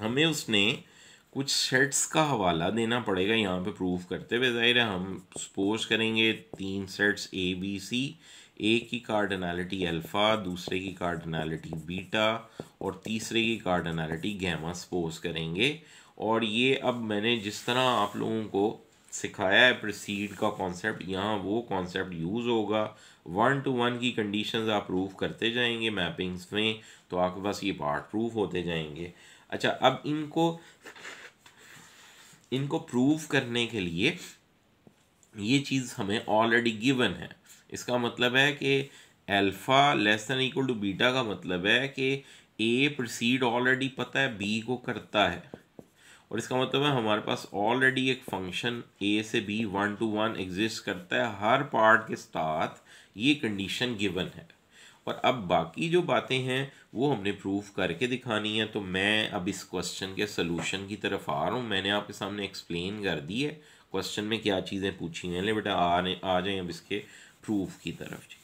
Speaker 1: हमें उसने कुछ सेट्स का हवाला देना पड़ेगा यहाँ पे प्रूफ करते हुए। ज़ाहिर है, हम सपोज़ करेंगे तीन सेट्स ए बी सी एक की कार्डनैलिटी अल्फ़ा दूसरे की कार्डनैलिटी बीटा और तीसरे की कार्डनैलिटी गैमा सपोज़ करेंगे। और ये अब मैंने जिस तरह आप लोगों को सिखाया है प्रसीड का कॉन्सेप्ट यहाँ वो कॉन्सेप्ट यूज़ होगा। वन टू वन की कंडीशंस आप प्रूफ करते जाएँगे मैपिंग्स में तो आपके पास ये पार्ट प्रूफ होते जाएँगे। अच्छा अब इनको इनको प्रूव करने के लिए ये चीज़ हमें ऑलरेडी गिवन है। इसका मतलब है कि alpha less than equal to beta का मतलब है कि ए प्रोसीड ऑलरेडी पता है बी को करता है। और इसका मतलब है हमारे पास ऑलरेडी एक फ़ंक्शन ए से B one to one exist करता है। हर पार्ट के साथ ये कंडीशन गिवन है। और अब बाकी जो बातें हैं, वो हमने प्रूफ करके दिखानी है। तो मैं अब इस क्वेश्चन के सोल्यूशन की तरफ़ आ रहा हूँ। मैंने आपके सामने एक्सप्लेन कर दी है। क्वेश्चन में क्या चीज़ें पूछी हैं? ले बेटा आ आ जाएँ अब इसके प्रूफ की तरफ़ जी।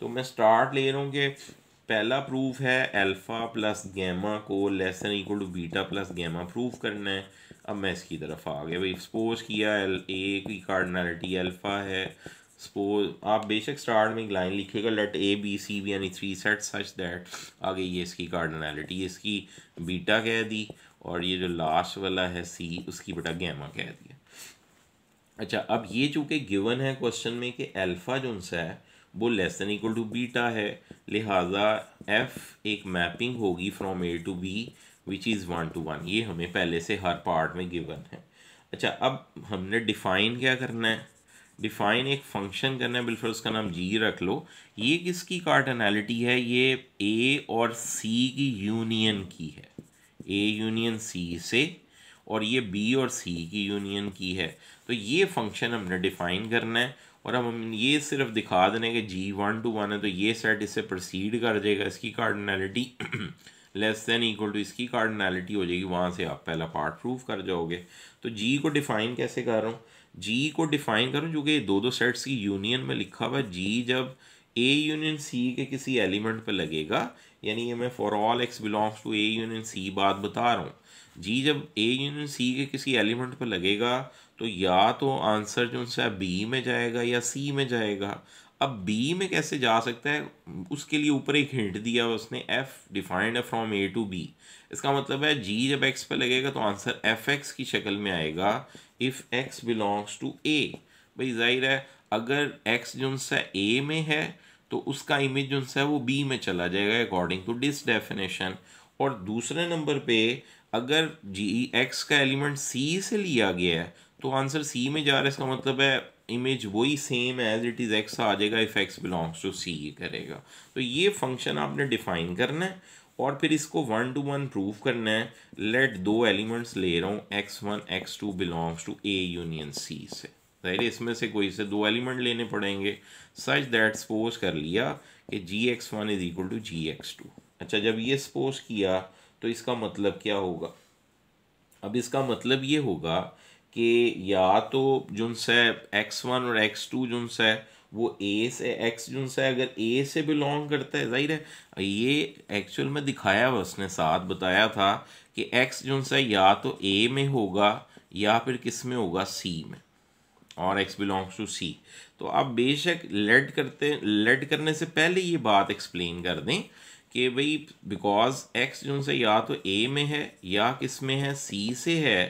Speaker 1: तो मैं स्टार्ट ले रहा हूँ कि पहला प्रूफ है अल्फ़ा प्लस गैमा को less than equal to beta plus gamma proof करना है। अब मैं इसकी तरफ़ आ गया। भाई सपोज़ किया एल ए की कार्डनैलिटी अल्फ़ा है। सपोज़ आप बेशक स्टार्ट में एक लाइन लिखेगा let A B C be यानी थ्री सेट सच दैट आगे ये इसकी कार्डनैलिटी इसकी बीटा कह दी और ये जो लास्ट वाला है सी उसकी बेटा गैमा कह दिया। अच्छा अब ये चूँकि गिवन है क्वेश्चन में कि अल्फ़ा जो उनसा है, वो less than equal to beta है। लिहाजा एफ़ एक मैपिंग होगी from A to B which is one to one ये हमें पहले से हर पार्ट में गिवन है। अच्छा अब हमने डिफ़ाइन क्या करना है? डिफ़ाइन एक फ़ंक्शन करना है, बिल्कुल उसका नाम जी रख लो। ये किसकी कार्टनैलिटी है? ये ए और सी की यूनियन की है। ए यूनियन सी से और ये बी और सी की यूनियन की है। तो ये फ़ंक्शन हमने डिफ़ाइन करना है और हम ये सिर्फ़ दिखा देने कि जी वन टू वन है तो ये सेट इससे प्रोसीड कर जाएगा इसकी cardinality less than equal to इसकी कार्डनैलिटी हो जाएगी, वहाँ से आप पहला पार्ट प्रूफ कर जाओगे। तो जी को डिफ़ाइन कैसे कर रहा हूँ? जी को डिफ़ाइन करूँ कि दो दो सेट्स की यूनियन में लिखा हुआ है। जी जब ए यूनियन सी के किसी एलिमेंट पे लगेगा, यानी ये मैं for all X belongs to A union C बात बता रहा हूँ। जी जब ए यूनियन सी के किसी एलिमेंट पे लगेगा तो या तो आंसर जो है बी में जाएगा या सी में जाएगा। अब बी में कैसे जा सकता है? उसके लिए ऊपर एक हिंट दिया उसने F defined from A to B इसका मतलब है जी जब एक्स पे लगेगा तो आंसर एफ़ एक्स की शक्ल में आएगा। If X belongs to A भाई, ज़ाहिर है, अगर एक्स जो है ए में है तो उसका इमेज जो है, वो बी में चला जाएगा अकॉर्डिंग टू डिस डेफिनेशन और दूसरे नंबर पे, अगर जी एक्स का एलिमेंट सी से लिया गया है तो आंसर सी में जा रहा है, इसका मतलब है इमेज वही same as it is X आ जाएगा if X belongs to C करेगा. तो ये फ़ंक्शन आपने डिफाइन करना है और फिर इसको वन टू वन प्रूव करना है। लेट दो एलिमेंट्स ले रहा हूँ। X one X two belongs to A union C से। ज़ाहिर इसमें से कोई से दो एलिमेंट लेने पड़ेंगे। सच दैट सपोज़ कर लिया कि G X one is equal to G X two अच्छा जब ये सपोज़ किया तो इसका मतलब क्या होगा? अब इसका मतलब ये होगा कि या तो जो है एक्स वन और एक्स टू जो है वो ए से एक्स जो है अगर ए से बिलोंग करता है, ज़ाहिर है। ये एक्चुअल में दिखाया हुआ, उसने साथ बताया था कि एक्स जो है या तो ए में होगा या फिर किसमें होगा? सी में। और एक्स बिलोंग्स टू सी तो आप बेशक लेड करते लेड करने से पहले ये बात एक्सप्लेन कर दें कि भाई बिकॉज़ एक्स जो है या तो ए में है या किसमें है सी से है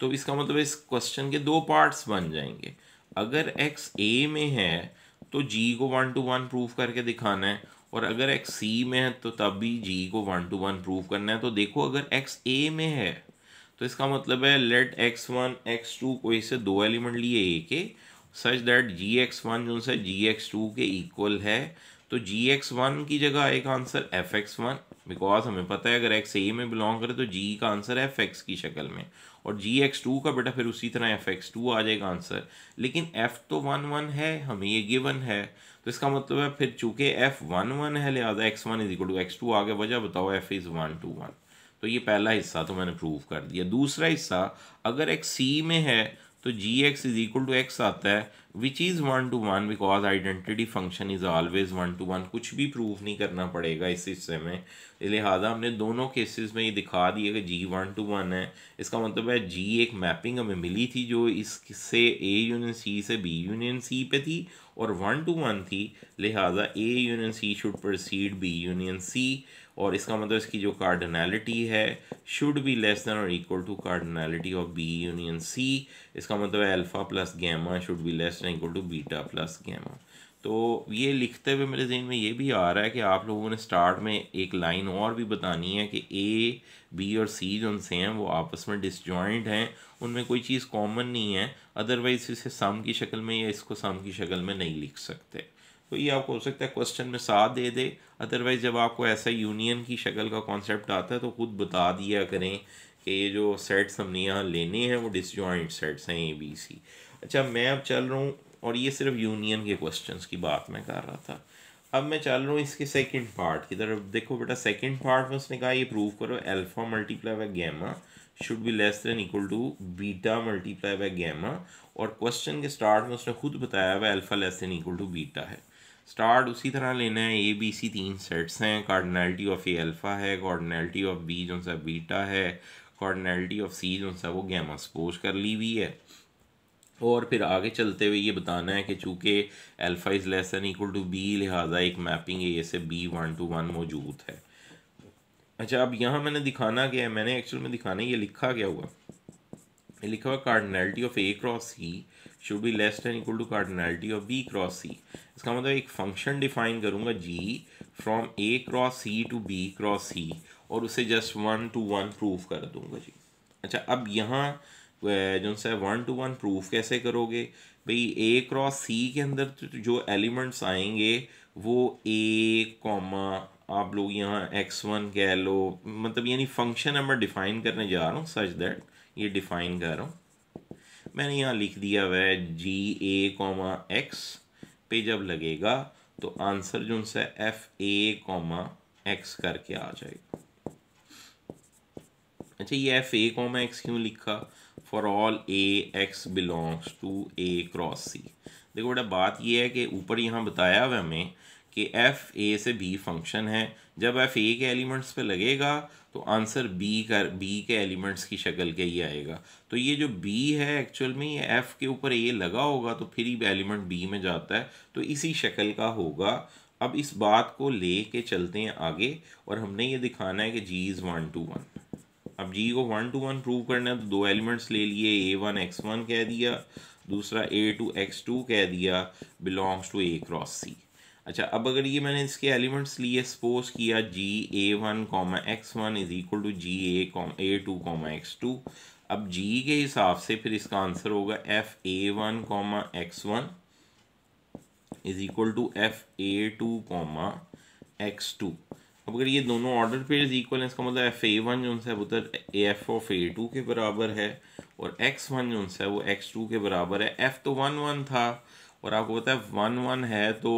Speaker 1: तो इसका मतलब इस क्वेश्चन के दो पार्ट्स बन जाएँगे। अगर एक्स ए में है तो जी को वन टू वन प्रूफ करके दिखाना है। और अगर एक्स सी में है तो तब भी जी को वन टू वन प्रूफ करना है। तो देखो, अगर एक्स ए में है तो इसका मतलब है let X one X two कोई से दो एलिमेंट लिए ए के such that G X one जो है जी एक्स टू के इक्वल है। तो जी एक्स वन की जगह आएगा answer F X one because हमें पता है, अगर एक्स ए में बिलोंग करे तो जी का आंसर है एफ़ एक्स की शक्ल में। और जी एक्स टू का बेटा फिर उसी तरह एफ़ एक्स टू आ जाएगा आंसर लेकिन एफ़ तो वन वन है, हमें ये गिवन है। तो इसका मतलब है, फिर चूँकि एफ़ वन वन है, लिहाजा X one is equal to X two आगे वजह बताओ F is one to one तो ये पहला हिस्सा तो मैंने प्रूव कर दिया। दूसरा हिस्सा, अगर एक्स सी में है तो G X is equal to X आता है। Which is one to one because identity function is always one to one कुछ भी प्रूफ नहीं करना पड़ेगा इस हिस्से में। लिहाजा हमने दोनों केसेस में ये दिखा दिया कि जी वन टू वन है। इसका मतलब है जी एक मैपिंग हमें मिली थी जो इससे ए यूनियन सी से बी यूनियन सी पे थी और वन टू वन थी। लिहाजा A union C should proceed B union C और इसका मतलब इसकी जो कार्डनैलिटी है शुड बी लेस देन और equal to cardinality of B union C इसका मतलब है alpha plus gamma should be less than equal to beta plus gamma तो ये लिखते हुए मेरे जहन में ये भी आ रहा है कि आप लोगों ने स्टार्ट में एक लाइन और भी बतानी है कि ए बी और सी जो उनसे हैं वो आपस में डिसजॉइंट हैं। उनमें कोई चीज़ कॉमन नहीं है। अदरवाइज़ इसे सम की शक्ल में या इसको सम की शक्ल में नहीं लिख सकते। तो ये आपको हो सकता है क्वेश्चन में साथ दे दे अदरवाइज़ जब आपको ऐसा यूनियन की शक्ल का कॉन्सेप्ट आता है तो खुद बता दिया करें कि ये जो सेट्स हमने यहाँ लेने हैं वो डिसजॉइंट सेट्स हैं ए बी सी अच्छा मैं अब चल रहा हूँ और ये सिर्फ़ यूनियन के क्वेश्चन की बात मैं कर रहा था। अब मैं चल रहा हूँ इसके सेकंड पार्ट की तरफ़। देखो बेटा सेकंड पार्ट में उसने कहा, ये प्रूव करो alpha multiply by gamma should be less than equal to beta multiply by gamma और क्वेश्चन के स्टार्ट में उसने खुद बताया हुआ alpha less than equal to beta है। स्टार्ट उसी तरह लेना है ए बी सी तीन सेट्स हैं। कार्डनैलिटी ऑफ़ ए अल्फ़ा है कार्डनैलिटी ऑफ़ बी जो सा बीटा है कार्डनैलिटी ऑफ़ सी जो सा वो गैमा सपोज़ कर ली हुई है। और फिर आगे चलते हुए ये बताना है कि चूँकि alpha is less than equal to B लिहाजा एक मैपिंग ए से बी वन टू वन मौजूद है। अच्छा अब यहाँ मैंने दिखाना क्या है? मैंने एक्चुअल में दिखाना ये लिखा क्या हुआ? लिखा हुआ cardinality of A cross C should be less than equal to cardinality of B cross C इसका मतलब एक फ़ंक्शन डिफाइन करूँगा G from A cross C to B cross C और उसे just one to one proof कर दूँगा जी। अच्छा अब यहाँ जो है वन टू वन प्रूफ कैसे करोगे? भाई ए क्रॉस सी के अंदर जो एलिमेंट्स आएँगे, वो ए कॉमा आप लोग यहाँ एक्स वन कह लो मतलब यानी फ़ंक्शन है मैं डिफ़ाइन करने जा रहा हूँ सच दैट ये डिफ़ाइन कर रहा हूँ। मैंने यहाँ लिख दिया हुआ है जी ए कॉमा एक्स पे जब लगेगा तो आंसर जो उनसे एफ़ ए कॉमा एक्स करके आ जाएगा। अच्छा ये एफ़ ए कॉमा एक्स क्यों लिखा? For all A X belongs to A cross C देखो बेटा, बात ये है कि ऊपर यहाँ बताया हुआ हमें कि एफ़ ए से बी फ़ंक्शन है। जब एफ़ ए के एलिमेंट्स पे लगेगा तो आंसर बी कर बी के एलिमेंट्स की शक्ल के ही आएगा। तो ये जो बी है एक्चुअल में, ये एफ़ के ऊपर ए लगा होगा तो फिर ही एलिमेंट बी में जाता है। तो इसी शक्ल का होगा। अब इस बात को ले के चलते हैं आगे, और हमने ये दिखाना है कि G is one to one अब जी को वन टू वन प्रूव करना है तो दो एलिमेंट्स ले लिए। ए वन एक्स वन कह दिया। दूसरा ए टू एक्स टू कह दिया। Belongs to A cross C अच्छा अब अगर ये मैंने इसके एलिमेंट्स लिए सपोज़ किया G A one comma X one is equal to G A comma A two comma X two अब जी के हिसाब से फिर इसका आंसर होगा F A one comma X one is equal to F A two comma X two अब अगर ये दोनों ऑर्डर पेयर्स इक्वल हैं, इसका मतलब एफ़ ए वन जो है उधर एफ़ ऑफ़ ए टू के बराबर है और एक्स वन जो है वो एक्स टू के बराबर है। एफ़ तो वन वन था और आपको पता है वन वन है तो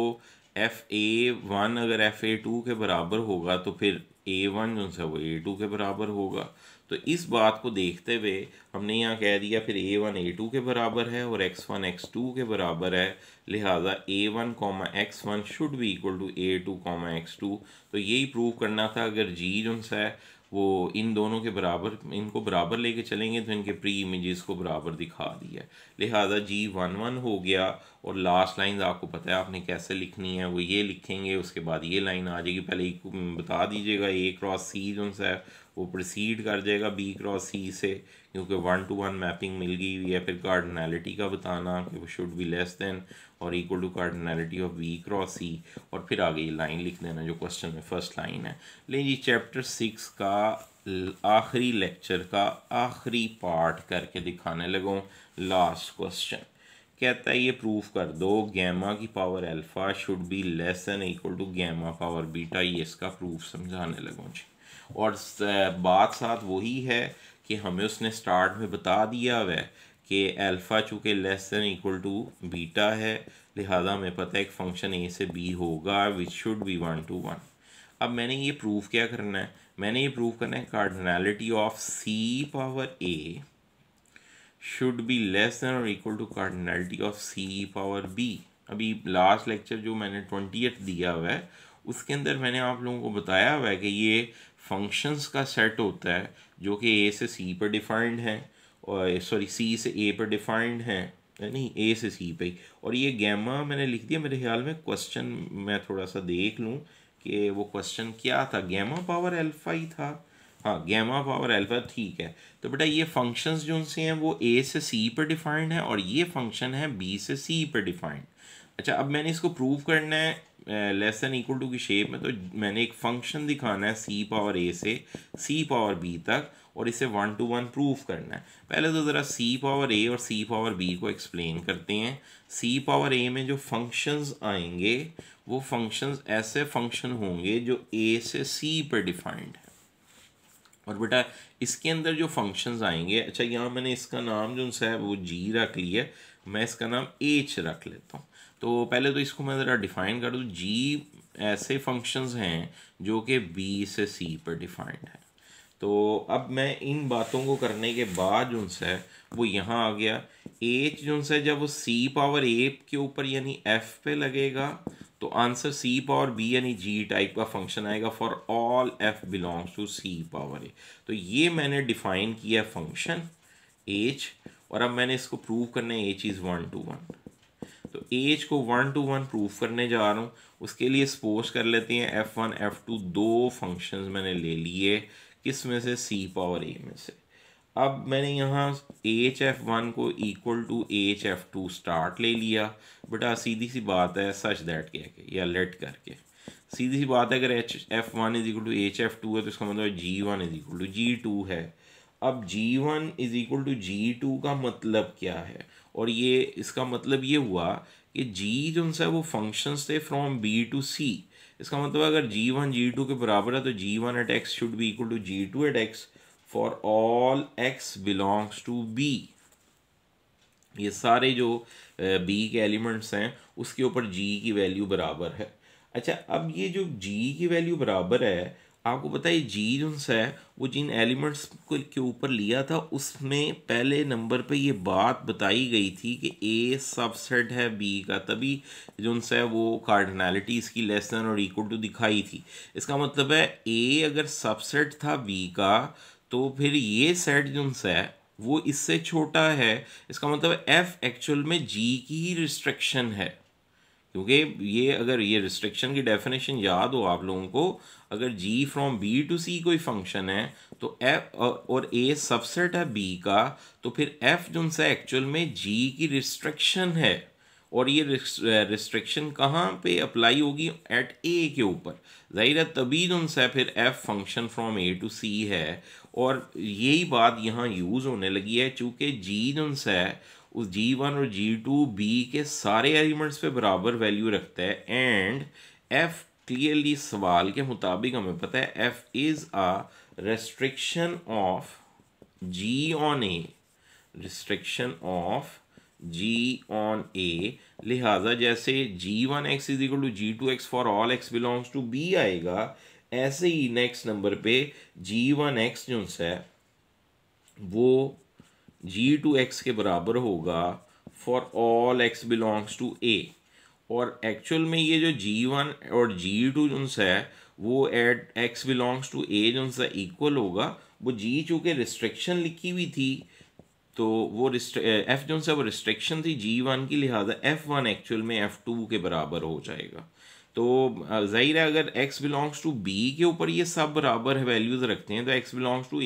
Speaker 1: एफ़ ए वन अगर एफ़ ए टू के बराबर होगा तो फिर ए वन जो है वो ए टू के बराबर होगा। तो इस बात को देखते हुए हमने यहाँ कह दिया, फिर ए वन ए टू के बराबर है और एक्स वन एक्स टू के बराबर है। लिहाजा A one comma X one should भी equal to A two comma X two तो यही प्रूव करना था, अगर जी जो है वो इन दोनों के बराबर, इनको बराबर लेके चलेंगे तो इनके प्री इमेजेस को बराबर दिखा दिया है। लिहाजा जी वन वन हो गया और लास्ट लाइन आपको पता है आपने कैसे लिखनी है, वो ये लिखेंगे, उसके बाद ये लाइन आ जाएगी। पहले एक बता दीजिएगा ए क्रॉस सी जो है, वो प्रोसीड कर जाएगा बी क्रॉस सी से। क्योंकि वन टू वन मैपिंग मिल गई है फिर कार्डनैलिटी का बताना कि वो शुड बी लेस देन और equal to cardinality of V cross C और फिर आगे ये लाइन लिख देना जो क्वेश्चन में फ़र्स्ट लाइन है। लेकिन जी चैप्टर सिक्स का आखिरी लेक्चर का आखिरी पार्ट करके दिखाने लगो लास्ट क्वेश्चन कहता है, ये प्रूफ कर दो गैमा की power alpha should be less than equal to gamma power beta ये इसका प्रूफ समझाने लगो जी। और बात साथ वही है कि हमें उसने स्टार्ट में बता दिया हुआ है कि अल्फ़ा चूँकि less than equal to beta है, लिहाजा हमें पता है एक फ़ंक्शन ए से बी होगा which should be one to one अब मैंने ये प्रूफ क्या करना है? मैंने ये प्रूव करना है cardinality of C power A should be less than और equal to cardinality of C power B अभी लास्ट लेक्चर जो मैंने ट्वेंटी दिया हुआ है, उसके अंदर मैंने आप लोगों को बताया हुआ है कि ये फ़ंक्शंस का सेट होता है जो कि ए से सी पर डिफाइंड है, और सॉरी सी से ए पर डिफाइंड है नहीं ए से सी पे और ये गैमा मैंने लिख दिया, मेरे ख्याल में क्वेश्चन मैं थोड़ा सा देख लूँ कि वो क्वेश्चन क्या था। गैमा पावर एल्फा ही था। हाँ गैमा पावर एल्फा ठीक है। तो बेटा ये फ़ंक्शंस जो उनसे हैं, वो ए से सी पर डिफाइंड है, और ये फ़ंक्शन है बी से सी पर डिफाइंड अच्छा अब मैंने इसको प्रूव करना है लेस दैन इक्वल टू की शेप में तो मैंने एक फ़ंक्शन दिखाना है सी पावर ए से सी पावर बी तक, और इसे वन टू वन प्रूफ करना है। पहले तो ज़रा सी पावर ए और सी पावर बी को एक्सप्लेन करते हैं। सी पावर ए में जो फ़ंक्शंस आएँगे, वो फ़ंक्शंस ऐसे फ़ंक्शन होंगे जो ए से सी पर डिफाइंड है। और बेटा, इसके अंदर जो फ़ंक्शंस आएँगे अच्छा यहाँ मैंने इसका नाम जो है, वो जी रख लिया मैं इसका नाम एच रख लेता हूँ। तो पहले तो इसको मैं ज़रा डिफ़ाइन कर दूँ। जी ऐसे फ़ंक्शंस हैं जो कि बी से सी पर डिफ़ाइंड है। तो अब मैं इन बातों को करने के बाद जो है, वो यहाँ आ गया। एच जो है, जब वो सी पावर ए के ऊपर यानी एफ़ पे लगेगा तो आंसर सी पावर बी यानी जी टाइप का फ़ंक्शन आएगा। For all F belongs to C power A तो ये मैंने डिफाइन किया फ़ंक्शन एच और अब मैंने इसको प्रूव करना है H is one to one तो एज को वन टू वन प्रूफ करने जा रहा हूँ। उसके लिए सपोज़ कर लेते हैं एफ़ वन एफ़ टू दो फ़ंक्शंस मैंने ले लिए किसमें से? सी पावर ए में से। अब मैंने यहाँ एच एफ़ वन को equal to H F two start ले लिया। बेटा सीधी सी बात है सच दैट कह के या लेट करके। सीधी सी बात है, अगर H F one is equal to H F two है तो इसका मतलब G one is equal to G two है। अब G one is equal to G two का मतलब क्या है? और ये इसका मतलब ये हुआ कि जी जो है वो फ़ंक्शंस थे फ्रॉम बी टू सी इसका मतलब अगर जी वन जी टू के बराबर है तो G one at X should be equal to G two at X for all X belongs to B ये सारे जो बी के एलिमेंट्स हैं, उसके ऊपर जी की वैल्यू बराबर है। अच्छा अब ये जो जी की वैल्यू बराबर है आपको पता है जी जो है, वो जिन एलिमेंट्स को, के ऊपर लिया था, उसमें पहले नंबर पे ये बात बताई गई थी कि ए सबसेट है बी का, तभी जो है वो कार्डनैलिटी इसकी लेस देन और इक्वल टू दिखाई थी। इसका मतलब है ए अगर सबसेट था बी का तो फिर ये सेट जो है, वो इससे छोटा है। इसका मतलब एफ़ एक्चुअल में जी की ही रिस्ट्रिक्शन है। क्योंकि ये अगर ये रिस्ट्रिक्शन की डेफिनेशन याद हो आप लोगों को, अगर G from B to C कोई फ़ंक्शन है तो एफ़ और ए सबसेट है बी का तो फिर एफ़ जो है एक्चुअल में जी की रिस्ट्रिक्शन है। और ये रिस्ट्रिक्शन कहाँ पे अप्लाई होगी? एट ए के ऊपर। ज़ाहिर है तभी जो है फिर F function from A to C है। और यही बात यहाँ यूज़ होने लगी है, चूँकि जी जो है उस जी वन और जी टू बी के सारे एलिमेंट्स पे बराबर वैल्यू रखता है एंड एफ़ क्लियरली सवाल के मुताबिक हमें पता है F is a restriction of G on A restriction of G on A लिहाजा जैसे G one X is equal to G two X for all X belongs to B आएगा, ऐसे ही नेक्स्ट नंबर पे जी वन एक्स जो है, वो जी two x के बराबर होगा for all X belongs to A और एक्चुअल में ये जो जी वन और जी टू जो है, वो at X belongs to A जो है इक्वल होगा। वो जी चूँकि रिस्ट्रिक्शन लिखी हुई थी तो वो एफ़ जो है वो रिस्ट्रिक्शन थी जी वन की, लिहाजा एफ़ वन एक्चुअल में एफ़ टू के बराबर हो जाएगा। तो ज़ाहिर है अगर एक्स बिलोंग्स टू बी के ऊपर ये सब बराबर वैल्यूज़ रखते हैं तो एक्स बिलोंग्स टू